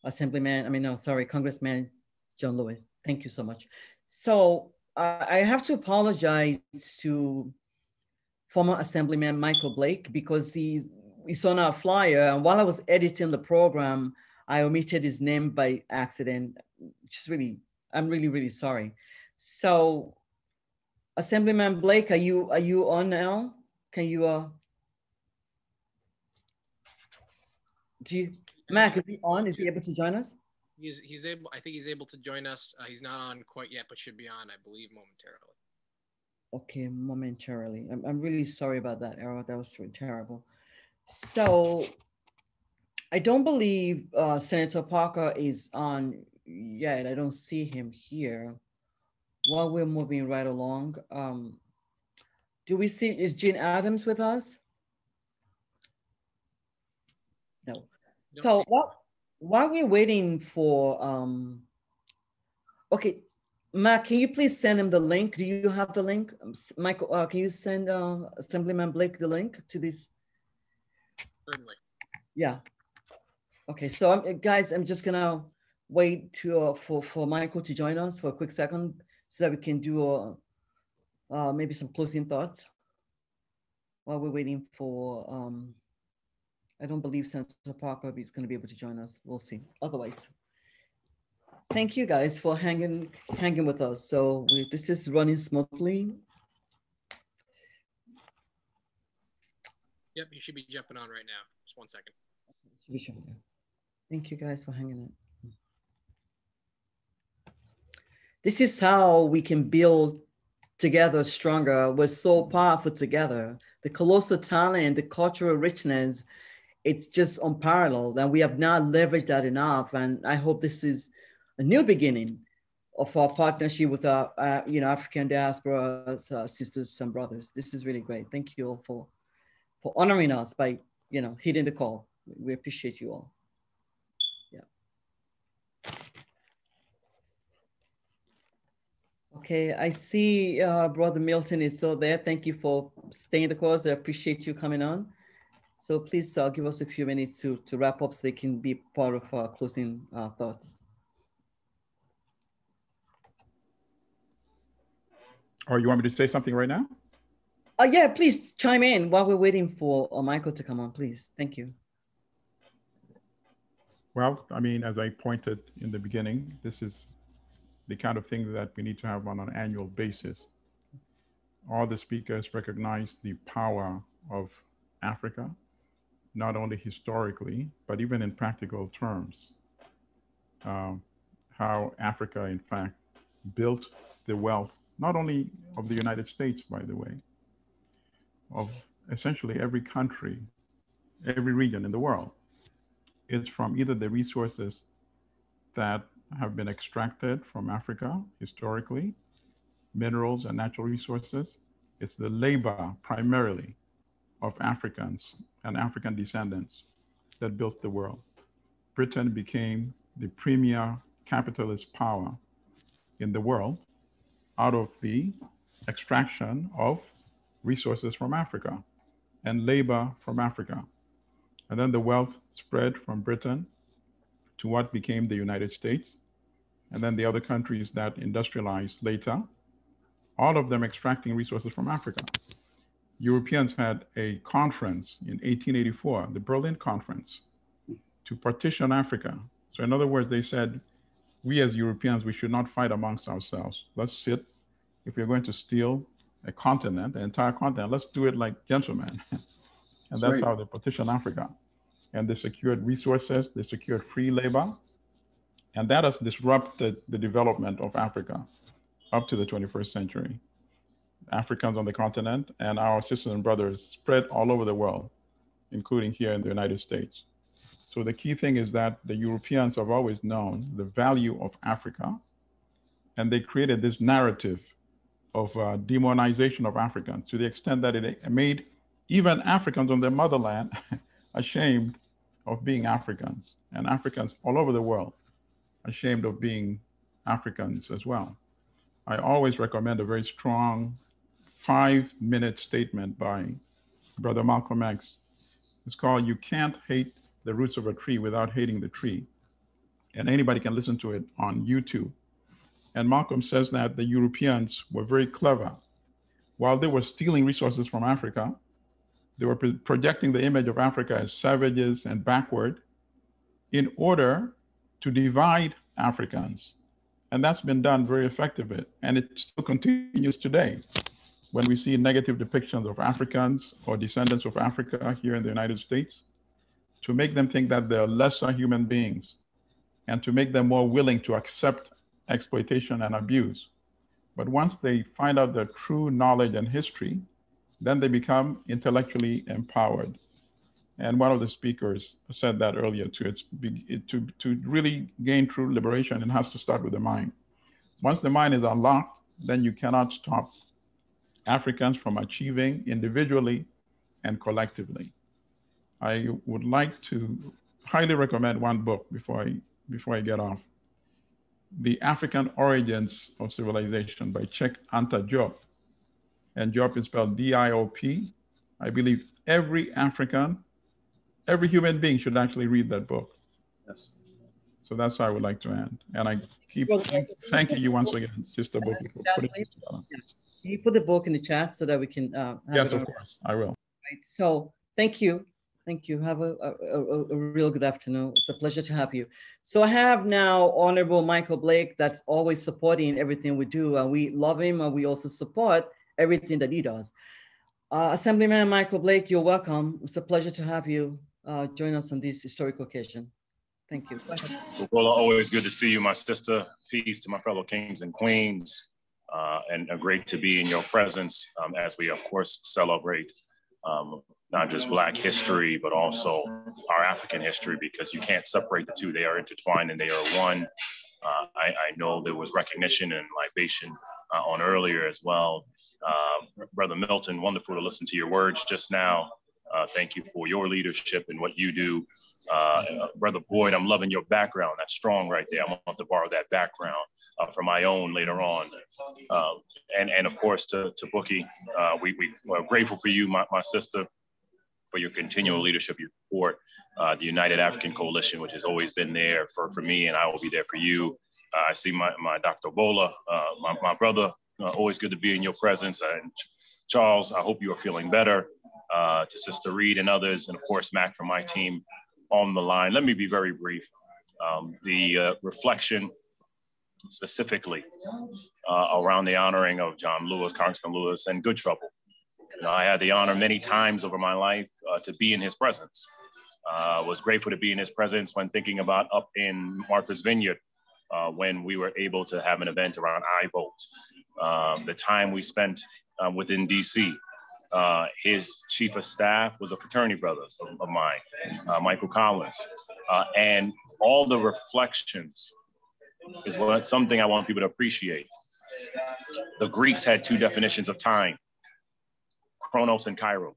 Assemblyman, I mean, no, sorry, Congressman John Lewis. Thank you so much. So uh, I have to apologize to former Assemblyman Michael Blake because he, he's on our flyer. And while I was editing the program, I omitted his name by accident. Just really, I'm really, really sorry. So Assemblyman Blake, are you are you on now? Can you uh do you Mac, is he on? Is he able to join us? He's he's able I think he's able to join us. Uh, he's not on quite yet, but should be on, I believe, momentarily. Okay, momentarily. I'm, I'm really sorry about that, Errol. That was terrible. So I don't believe uh, Senator Parker is on yet. I don't see him here. While we're moving right along, um, do we see, is Gene Adams with us? No. So while, while we're waiting for, um, okay, Matt, can you please send him the link? Do you have the link? Um, Michael, uh, can you send uh, Assemblyman Blake the link to this? Certainly. Yeah. Okay, so um, guys, I'm just gonna wait to uh, for for Michael to join us for a quick second so that we can do uh, uh, maybe some closing thoughts while we're waiting for. Um, I don't believe Senator Parker is going to be able to join us. We'll see. Otherwise, thank you guys for hanging hanging with us. So we, this is running smoothly. Yep, you should be jumping on right now. Just one second. Thank you guys for hanging in. This is how we can build together stronger. We're so powerful together. The colossal talent, the cultural richness, it's just unparalleled. And we have not leveraged that enough. And I hope this is a new beginning of our partnership with our, uh, you know, African diaspora uh, sisters and brothers. This is really great. Thank you all for, for honoring us by, you know, hitting the call. We appreciate you all. Yeah. Okay, I see uh, Brother Milton is still there. Thank you for staying the course. I appreciate you coming on. So please uh, give us a few minutes to, to wrap up so they can be part of our closing uh, thoughts. Or you want me to say something right now? Uh, yeah, please chime in while we're waiting for uh, Michael to come on, please. Thank you. Well, I mean, as I pointed in the beginning, this is the kind of thing that we need to have on an annual basis. All the speakers recognize the power of Africa, not only historically, but even in practical terms. Um, how Africa, in fact, built the wealth, not only of the United States, by the way, of essentially every country, every region in the world. It's from either the resources that have been extracted from Africa historically, minerals and natural resources. It's the labor primarily of Africans and African descendants that built the world. Britain became the premier capitalist power in the world out of the extraction of resources from Africa and labor from Africa. And then the wealth spread from Britain to what became the United States, and then the other countries that industrialized later, all of them extracting resources from Africa. Europeans had a conference in 1884, the Berlin Conference, to partition Africa. So, in other words, they said, we as Europeans, we should not fight amongst ourselves. Let's sit. If we're going to steal a continent, an entire continent, let's do it like gentlemen. and that's, that's right. how they partitioned Africa and they secured resources, they secured free labor, and that has disrupted the development of Africa up to the 21st century. Africans on the continent and our sisters and brothers spread all over the world including here in the United States. So the key thing is that the Europeans have always known the value of Africa, and they created this narrative of uh, demonization of Africans to the extent that it made even Africans on their motherland ashamed of being Africans, and Africans all over the world ashamed of being Africans as well. I always recommend a very strong five minute statement by Brother Malcolm X. It's called You Can't Hate the Roots of a Tree Without Hating the Tree. And anybody can listen to it on YouTube. And Malcolm says that the Europeans were very clever. While they were stealing resources from Africa, they were projecting the image of Africa as savages and backward in order to divide Africans. And that's been done very effectively. And it still continues today when we see negative depictions of Africans or descendants of Africa here in the United States to make them think that they're lesser human beings and to make them more willing to accept exploitation and abuse. But once they find out their true knowledge and history, then they become intellectually empowered. And one of the speakers said that earlier too. It's it, to, to really gain true liberation, it has to start with the mind. Once the mind is unlocked, then you cannot stop Africans from achieving individually and collectively. I would like to highly recommend one book before I, before I get off. The African Origins of Civilization by Cheikh Anta Diop. And Diop is spelled D-I-O-P. I believe every African every human being should actually read that book. Yes. So that's how I would like to end. And I keep thank, thanking you once again, Sister Boki, for putting this together. Can you put the book in the chat so that we can? Uh, yes, of course, I will. Right. So thank you. Thank you. Have a, a, a, a, real good afternoon. It's a pleasure to have you. So I have now Honorable Michael Blake that's always supporting everything we do. And we love him and we also support everything that he does. Uh, Assemblyman Michael Blake, you're welcome. It's a pleasure to have you uh, join us on this historic occasion. Thank you. Well, always good to see you, my sister. Peace to my fellow kings and queens. Uh, and great to be in your presence um, as we, of course, celebrate um, not just Black history, but also our African history, because you can't separate the two. They are intertwined and they are one. Uh, I, I, know there was recognition and libation uh, on earlier as well. Uh, Brother Milton, wonderful to listen to your words just now. Uh, thank you for your leadership and what you do. Uh, Brother Boyd, I'm loving your background. That's strong right there. I want to borrow that background uh, for my own later on. Um, and, and of course, to, to Bookie, uh, we, we are grateful for you, my, my sister, for your continual leadership, your support, uh, the United African Coalition, which has always been there for, for me, and I will be there for you. Uh, I see my, my Dr. Bola, my, my brother, always good to be in your presence. And Charles, I hope you are feeling better uh, to Sister Reed and others, and of course, Mac from my team on the line. Let me be very brief. Um, the uh, reflection specifically uh, around the honoring of John Lewis, Congressman Lewis, and Good Trouble. You know, I had the honor many times over my life uh, to be in his presence. Uh, was grateful to be in his presence when thinking about up in Martha's Vineyard uh, when we were able to have an event around I Vote. Um, the time we spent within DC uh, his chief of staff was a fraternity brother of, of mine, uh, Michael Collins. Uh, and all the reflections is what something I want people to appreciate. The Greeks had two definitions of time, chronos and kairos.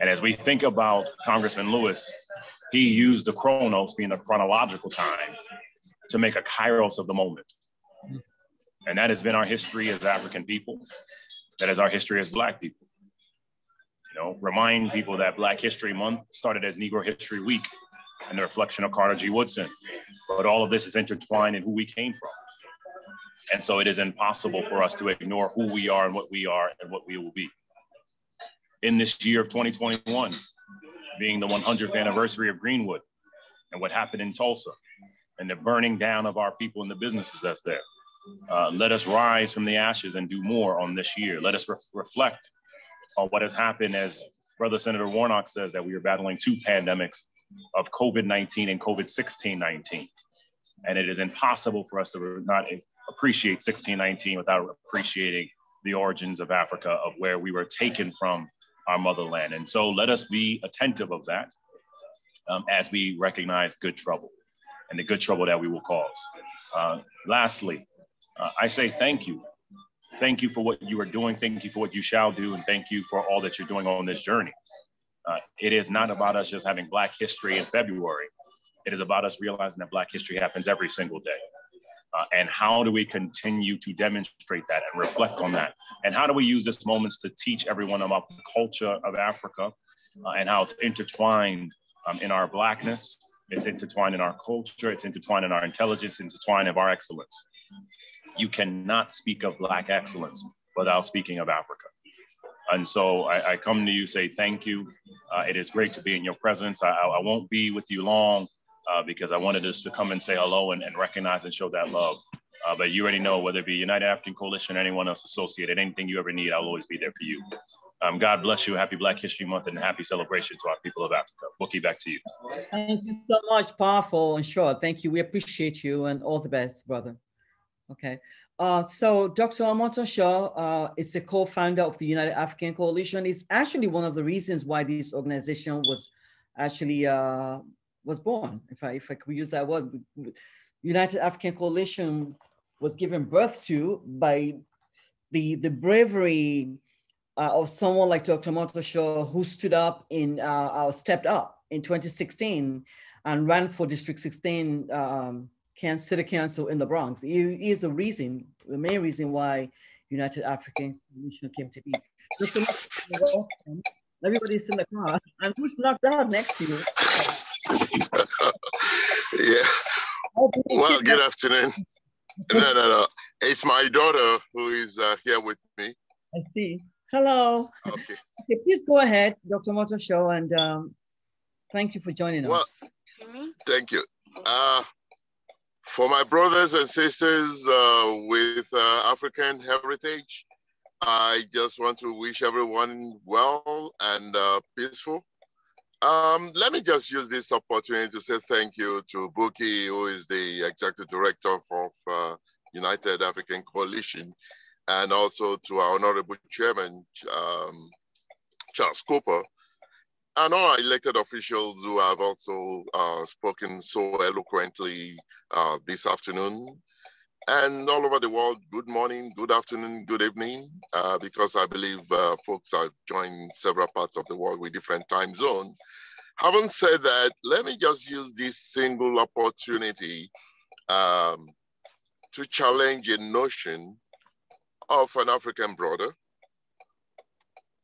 And as we think about Congressman Lewis, he used the chronos being the chronological time to make a kairos of the moment. And that has been our history as African people. That is our history as Black people. You know, remind people that Black History Month started as Negro History Week and the reflection of Carter G. Woodson. But all of this is intertwined in who we came from. And so it is impossible for us to ignore who we are and what we are and what we will be. In this year of 2021, being the 100th anniversary of Greenwood and what happened in Tulsa and the burning down of our people and the businesses that's there. Uh, let us rise from the ashes and do more on this year. Let us re reflect on what has happened as Brother Senator Warnock says that we are battling two pandemics of COVID-19 and COVID-16-19. And it is impossible for us to not appreciate 1619 without appreciating the origins of Africa, of where we were taken from our motherland. And so let us be attentive of that um, as we recognize good trouble and the good trouble that we will cause. Uh, lastly, uh, I say thank you. Thank you for what you are doing. Thank you for what you shall do. And thank you for all that you're doing on this journey. Uh, it is not about us just having Black history in February. It is about us realizing that Black history happens every single day. Uh, and how do we continue to demonstrate that and reflect on that? And how do we use this moments to teach everyone about the culture of Africa uh, and how it's intertwined um, in our Blackness, it's intertwined in our culture, it's intertwined in our intelligence, intertwined of our excellence. You cannot speak of Black excellence without speaking of Africa. And so I, I come to you, say thank you. Uh, it is great to be in your presence. I, I won't be with you long uh, because I wanted us to come and say hello and, and recognize and show that love. Uh, but you already know whether it be United African Coalition or anyone else associated, anything you ever need, I'll always be there for you. Um, God bless you. Happy Black History Month and happy celebration to our people of Africa. Bookie, back to you. Thank you so much, powerful and short. Thank you. We appreciate you and all the best, brother. Okay. Uh, so Dr. Omotosho uh, is the co-founder of the United African Coalition. Is actually one of the reasons why this organization was actually uh, was born. If I if I could use that word, United African Coalition was given birth to by the the bravery uh, of someone like Dr. Omotosho, who stood up in uh, stepped up in 2016 and ran for District 16 um, Can city Council in the Bronx. He, he, is the reason, the main reason why United African Commission came to be. Everybody's in the car. And who's knocked out next to you? yeah. Well, good afternoon. No, no, no. It's my daughter who is uh, here with me. I see. Hello. Okay. okay please go ahead, Dr. Omotosho, and um, thank you for joining well, us. Thank you. Uh, for my brothers and sisters uh, with uh, African heritage, I just want to wish everyone well and uh, peaceful. Um, let me just use this opportunity to say thank you to Buki, who is the executive director of uh, United African Coalition, and also to our honorable chairman, um, Charles Cooper, and all our elected officials who have also uh, spoken so eloquently uh, this afternoon. And all over the world, good morning, good afternoon, good evening, uh, because I believe uh, folks are joining several parts of the world with different time zones. Having said that, let me just use this single opportunity um, to challenge a notion of an African brother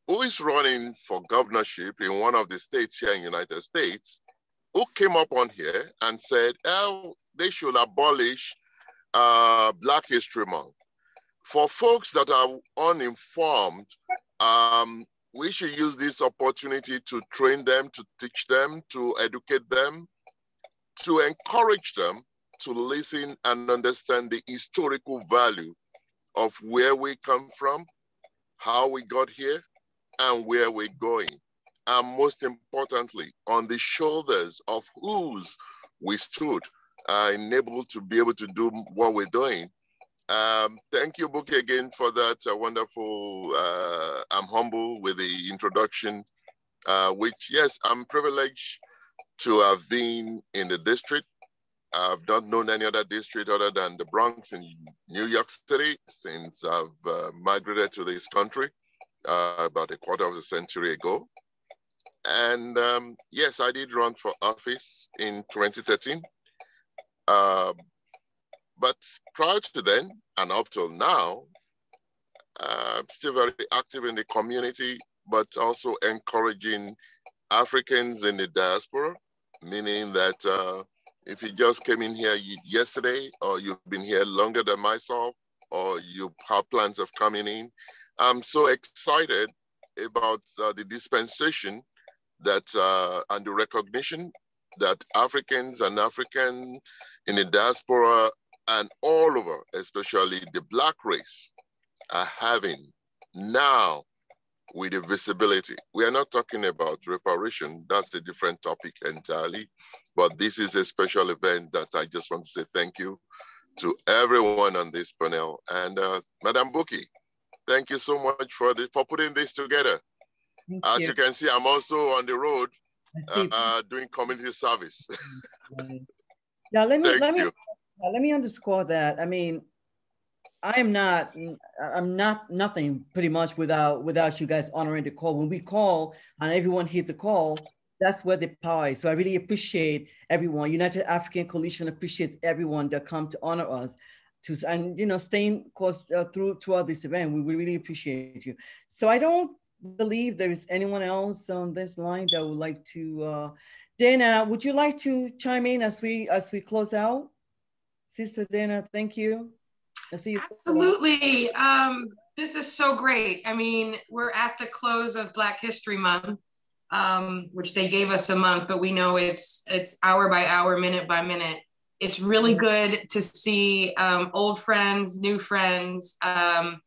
who is running for governorship in one of the states here in the United States, who came up on here and said, oh, they should abolish uh, Black History Month. For folks that are uninformed, um, we should use this opportunity to train them, to teach them, to educate them, to encourage them to listen and understand the historical value of where we come from, how we got here, and where we're going. And most importantly, on the shoulders of whose we stood, uh, enabled to be able to do what we're doing. Um, thank you, Buki, again for that uh, wonderful. Uh, I'm humble with the introduction, uh, which, yes, I'm privileged to have been in the district I've not known any other district other than the Bronx in New York City since I've uh, migrated to this country uh, about a quarter of a century ago. And um, yes, I did run for office in 2013. Uh, but prior to then and up till now, uh, I'm still very active in the community, but also encouraging Africans in the diaspora, meaning that uh, if you just came in here yesterday, or you've been here longer than myself, or you have plans of coming in, I'm so excited about uh, the dispensation that uh, and the recognition that Africans and African in the diaspora and all over, especially the Black race, are having now with the visibility. We are not talking about reparation, that's a different topic entirely. But this is a special event that I just want to say thank you to everyone on this panel. And uh, Madam Buki, thank you so much for, the, for putting this together. As you. you. can see, I'm also on the road see. uh, doing community service. Now let me Thank let me you. uh, let me underscore that. I mean, I am not I'm not nothing pretty much without without you guys honoring the call. When we call and everyone hit the call, that's where the power is. So I really appreciate everyone. United African Coalition appreciates everyone that come to honor us. To, and you know staying course uh, through throughout this event we, really appreciate you so i don't believe there is anyone else on this line that would like to uh dana would you like to chime in as we as we close out sister dana thank you i see you Absolutely. Um, this is so great. I mean, we're at the close of Black History Month, um, which they gave us a month, but we know it's it's hour by hour, minute by minute. It's really good to see um, old friends, new friends. Um,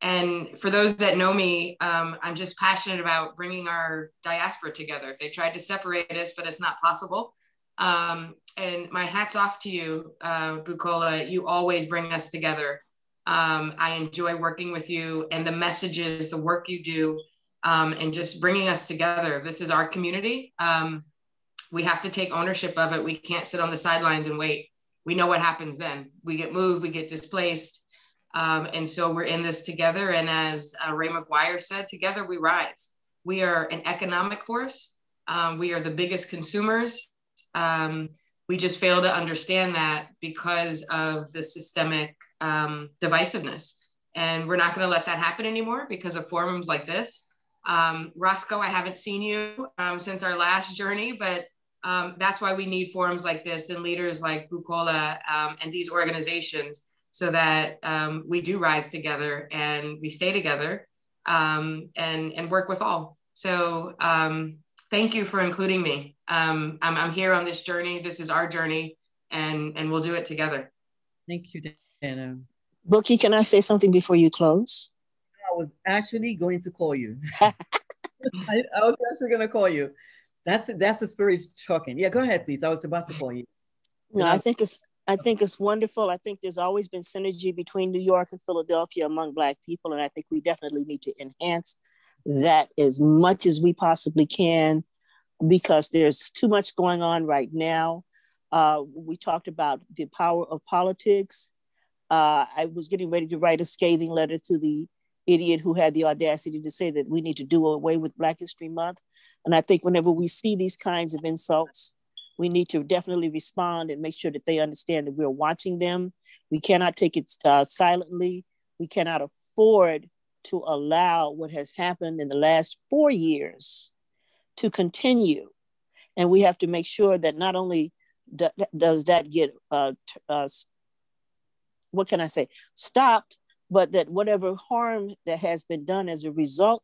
and for those that know me, um, I'm just passionate about bringing our diaspora together. They tried to separate us, but it's not possible. Um, and my hat's off to you, uh, Bukola. You always bring us together. Um, I enjoy working with you and the messages, the work you do, um, and just bringing us together. This is our community. We have to take ownership of it. We can't sit on the sidelines and wait. We know what happens then. We get moved, we get displaced. Um, and so we're in this together. And as uh, Ray McGuire said, together we rise. We are an economic force. Um, we are the biggest consumers. Um, we just fail to understand that because of the systemic um, divisiveness. And we're not going to let that happen anymore because of forums like this. Um, Roscoe, I haven't seen you um, since our last journey, but um, that's why we need forums like this and leaders like Bukola um, and these organizations so that um, we do rise together and we stay together um, and, and work with all. So um, thank you for including me. Um, I'm, I'm here on this journey. This is our journey and, and we'll do it together. Thank you, Dana. Bookie, can I say something before you close? I was actually going to call you. I, I was actually going to call you. That's that's the spirit talking. Yeah, go ahead, please. I was about to call you. No, I think it's I think it's wonderful. I think there's always been synergy between New York and Philadelphia among Black people, and I think we definitely need to enhance that as much as we possibly can, because there's too much going on right now. Uh, we talked about the power of politics. Uh, I was getting ready to write a scathing letter to the idiot who had the audacity to say that we need to do away with Black History Month. And I think whenever we see these kinds of insults, we need to definitely respond and make sure that they understand that we're watching them. We cannot take it uh, silently. We cannot afford to allow what has happened in the last four years to continue. And we have to make sure that not only do, does that get, uh, uh, what can I say, stopped, but that whatever harm that has been done as a result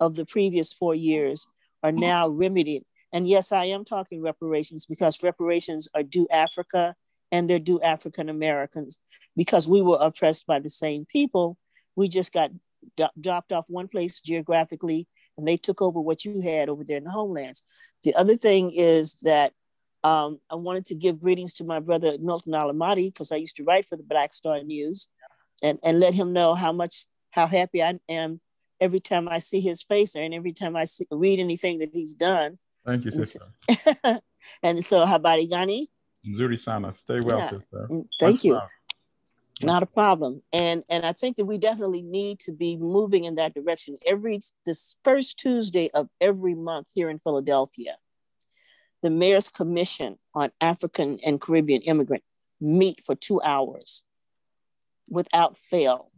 of the previous four years are now remedied. And yes, I am talking reparations because reparations are due Africa and they're due African Americans because we were oppressed by the same people. We just got do- dropped off one place geographically and they took over what you had over there in the homelands. The other thing is that um, I wanted to give greetings to my brother Milton Alimadi because I used to write for the Black Star News and, and let him know how much, how happy I am every time I see his face and every time I see, read anything that he's done. Thank you, And sister. so, and so habari gani? Zuri sana. Stay well, Yeah. sister. Mm, Thank Much you. love. Not a problem. And and I think that we definitely need to be moving in that direction. Every this first Tuesday of every month here in Philadelphia, the Mayor's Commission on African and Caribbean Immigrant meet for two hours without fail,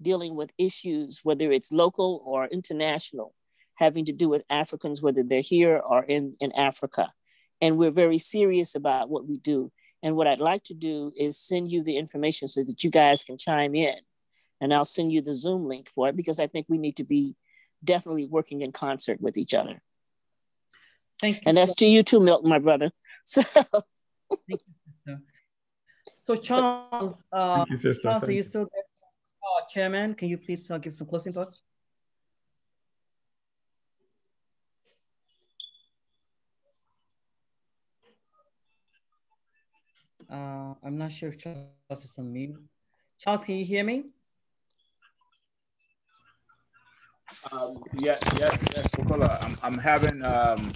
dealing with issues, whether it's local or international, having to do with Africans, whether they're here or in, in Africa. And we're very serious about what we do. And what I'd like to do is send you the information so that you guys can chime in. And I'll send you the Zoom link for it because I think we need to be definitely working in concert with each other. Thank you. And that's to you too, Milton, my brother. So So Charles, uh, Thank you, sister. Charles, are Thank you you. still there? Uh, Chairman, can you please uh, give some closing thoughts? Uh, I'm not sure if Charles is on mute. Charles, can you hear me? Um, yes, yes, yes, Bukola. I'm, I'm having um,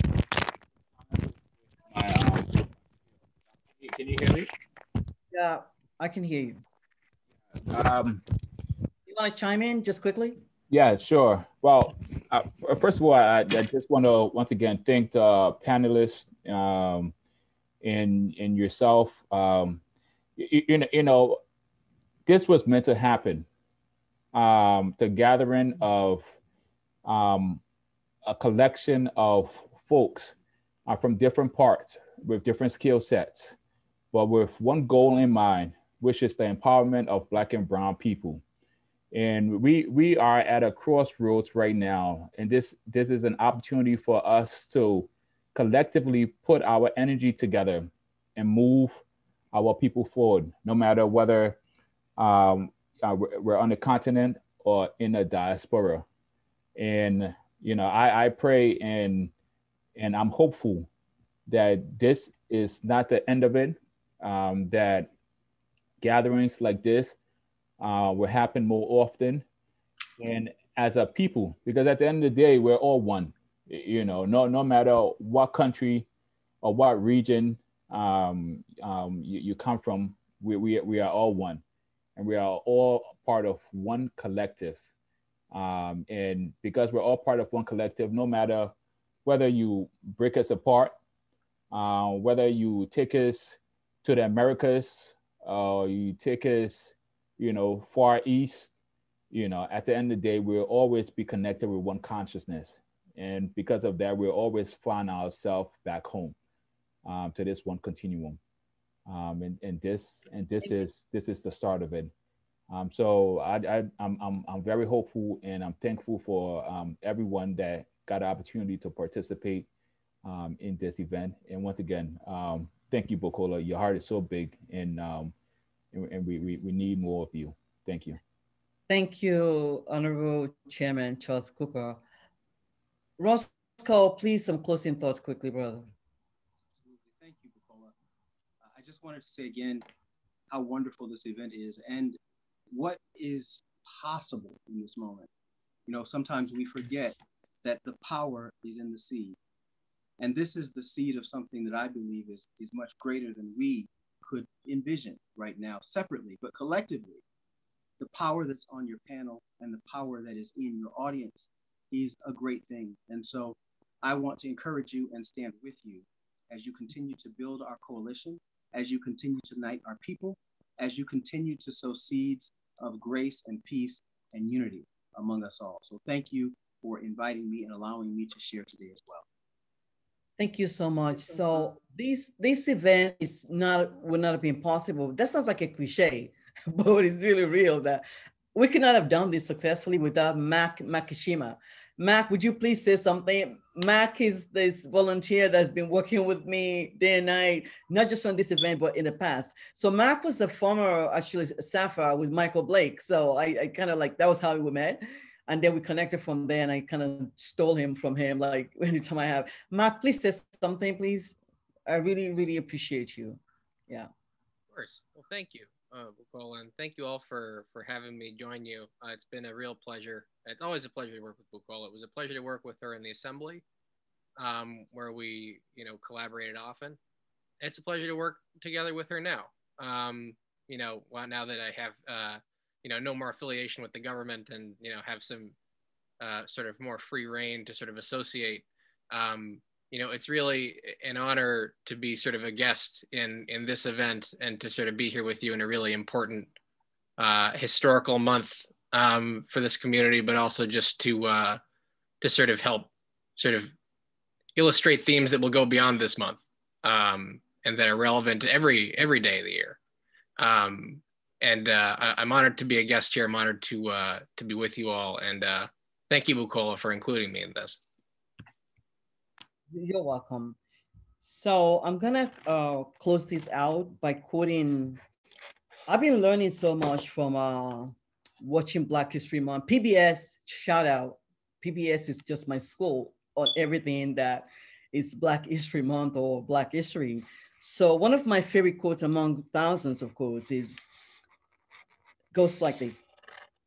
my, um, can you hear me? Yeah, I can hear you. Um, You want to chime in just quickly? Yeah, sure. Well, uh, first of all, I, I just want to once again thank the panelists um, and and yourself. Um, you, you know, you know, this was meant to happen. Um, the gathering of um, a collection of folks uh, from different parts with different skill sets, but with one goal in mind, which is the empowerment of Black and Brown people and we we are at a crossroads right now. And this this is an opportunity for us to collectively put our energy together and move our people forward no matter whether um, uh, we're on the continent or in the diaspora. And you know i i pray and and i'm hopeful that this is not the end of it um, that gatherings like this uh, will happen more often. And as a people because at the end of the day we're all one you know no no matter what country or what region um, um, you, you, come from we, we, we are all one. And we are all part of one collective. Um, and because we're all part of one collective no matter whether you break us apart uh, whether you take us to the americas or you take us you know, far east, you know, at the end of the day, we'll always be connected with one consciousness. And because of that, we'll always find ourselves back home um, to this one continuum. Um, and, and this and this is this is the start of it. Um, so I, I I'm, I'm I'm very hopeful and I'm thankful for um, everyone that got the opportunity to participate um, in this event. And once again, um, thank you, Bukola. Your heart is so big, and um, and, and we, we, we need more of you. Thank you. Thank you, Honorable Chairman Charles Cooper. Roscoe, please some closing thoughts quickly, brother. Thank you, Bukola. Uh, I just wanted to say again how wonderful this event is and what is possible in this moment. You know, sometimes we forget that the power is in the seed. And this is the seed of something that I believe is, is much greater than we could envision right now separately, but collectively, the power that's on your panel and the power that is in your audience is a great thing. And so I want to encourage you and stand with you as you continue to build our coalition, as you continue to unite our people, as you continue to sow seeds of grace and peace and unity among us all. So thank you for inviting me and allowing me to share today as well. Thank you so much. So this this event is not would not have been possible. That sounds like a cliche, but it's really real that we could not have done this successfully without Mac Makishima. Mac, would you please say something? Mac is this volunteer that's been working with me day and night, not just on this event, but in the past. So Mac was the former actually staffer with Michael Blake. So I, I kind of like that was how we met and then we connected from there and I kind of stole him from him like anytime I have. Mark, please say something, please. I really, really appreciate you. Yeah. Of course. Well, thank you, uh, Bukola, thank you all for for having me join you. Uh, it's been a real pleasure. It's always a pleasure to work with Bukola. It was a pleasure to work with her in the assembly, um, where we, you know, collaborated often. It's a pleasure to work together with her now. Um, you know, well, now that I have uh, you know no more affiliation with the government and you know have some uh, sort of more free reign to sort of associate um, you know it's really an honor to be sort of a guest in in this event and to sort of be here with you in a really important uh, historical month um, for this community but also just to uh, to sort of help sort of illustrate themes that will go beyond this month um, and that are relevant to every every day of the year. Um, and uh, I, am honored to be a guest here. I'm honored to uh, to be with you all, and uh, thank you, Bukola, for including me in this. You're welcome. So I'm gonna uh, close this out by quoting. I've been learning so much from uh, watching Black History Month. PBS, shout out. PBS is just my school on everything that is Black History Month or Black History. So one of my favorite quotes among thousands of quotes is goes like this,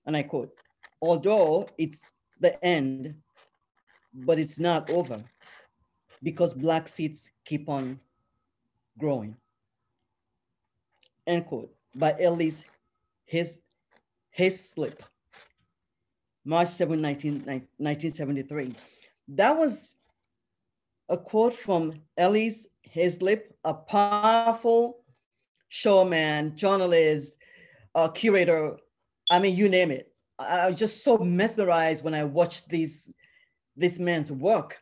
and I quote, although it's the end, but it's not over because black seeds keep on growing. End quote. By Ellis his his slip, March 7, 19, 1973. That was a quote from Ellis Haizlip, a powerful showman, journalist, uh, curator, I mean, you name it. I was just so mesmerized when I watched these, this man's work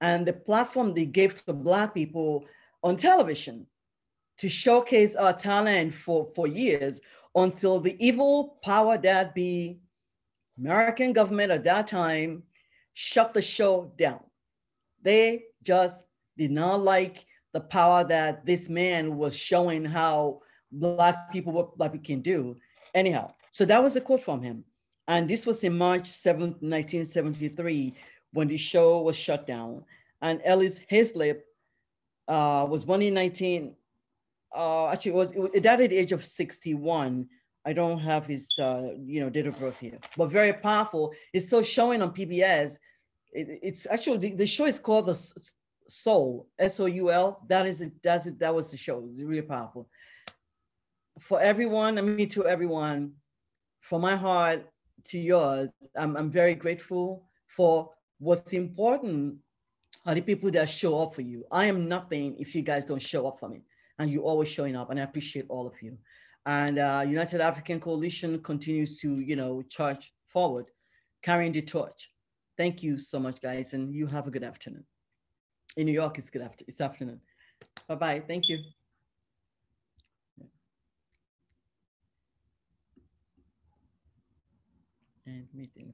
and the platform they gave to Black people on television to showcase our talent for, for years until the evil power that be American government at that time shut the show down. They just did not like the power that this man was showing how black people what black people can do. Anyhow, so that was a quote from him. And this was in March 7th, 1973, when the show was shut down. And Ellis Haizlip uh, was born in 19, uh, actually it was it died at the age of 61. I don't have his uh, you know date of birth here, but very powerful. It's still showing on PBS. It, it's actually the, the, show is called the Soul S O U L. That is it. That's it. That was the show. It's really powerful. For everyone, I mean to everyone, from my heart to yours, I'm, I'm very grateful for what's important are the people that show up for you. I am nothing if you guys don't show up for me and you're always showing up and I appreciate all of you. And uh, United African Coalition continues to, you know, charge forward, carrying the torch. Thank you so much, guys, and you have a good afternoon. In New York, it's good after it's afternoon. Bye bye. Thank you. And meeting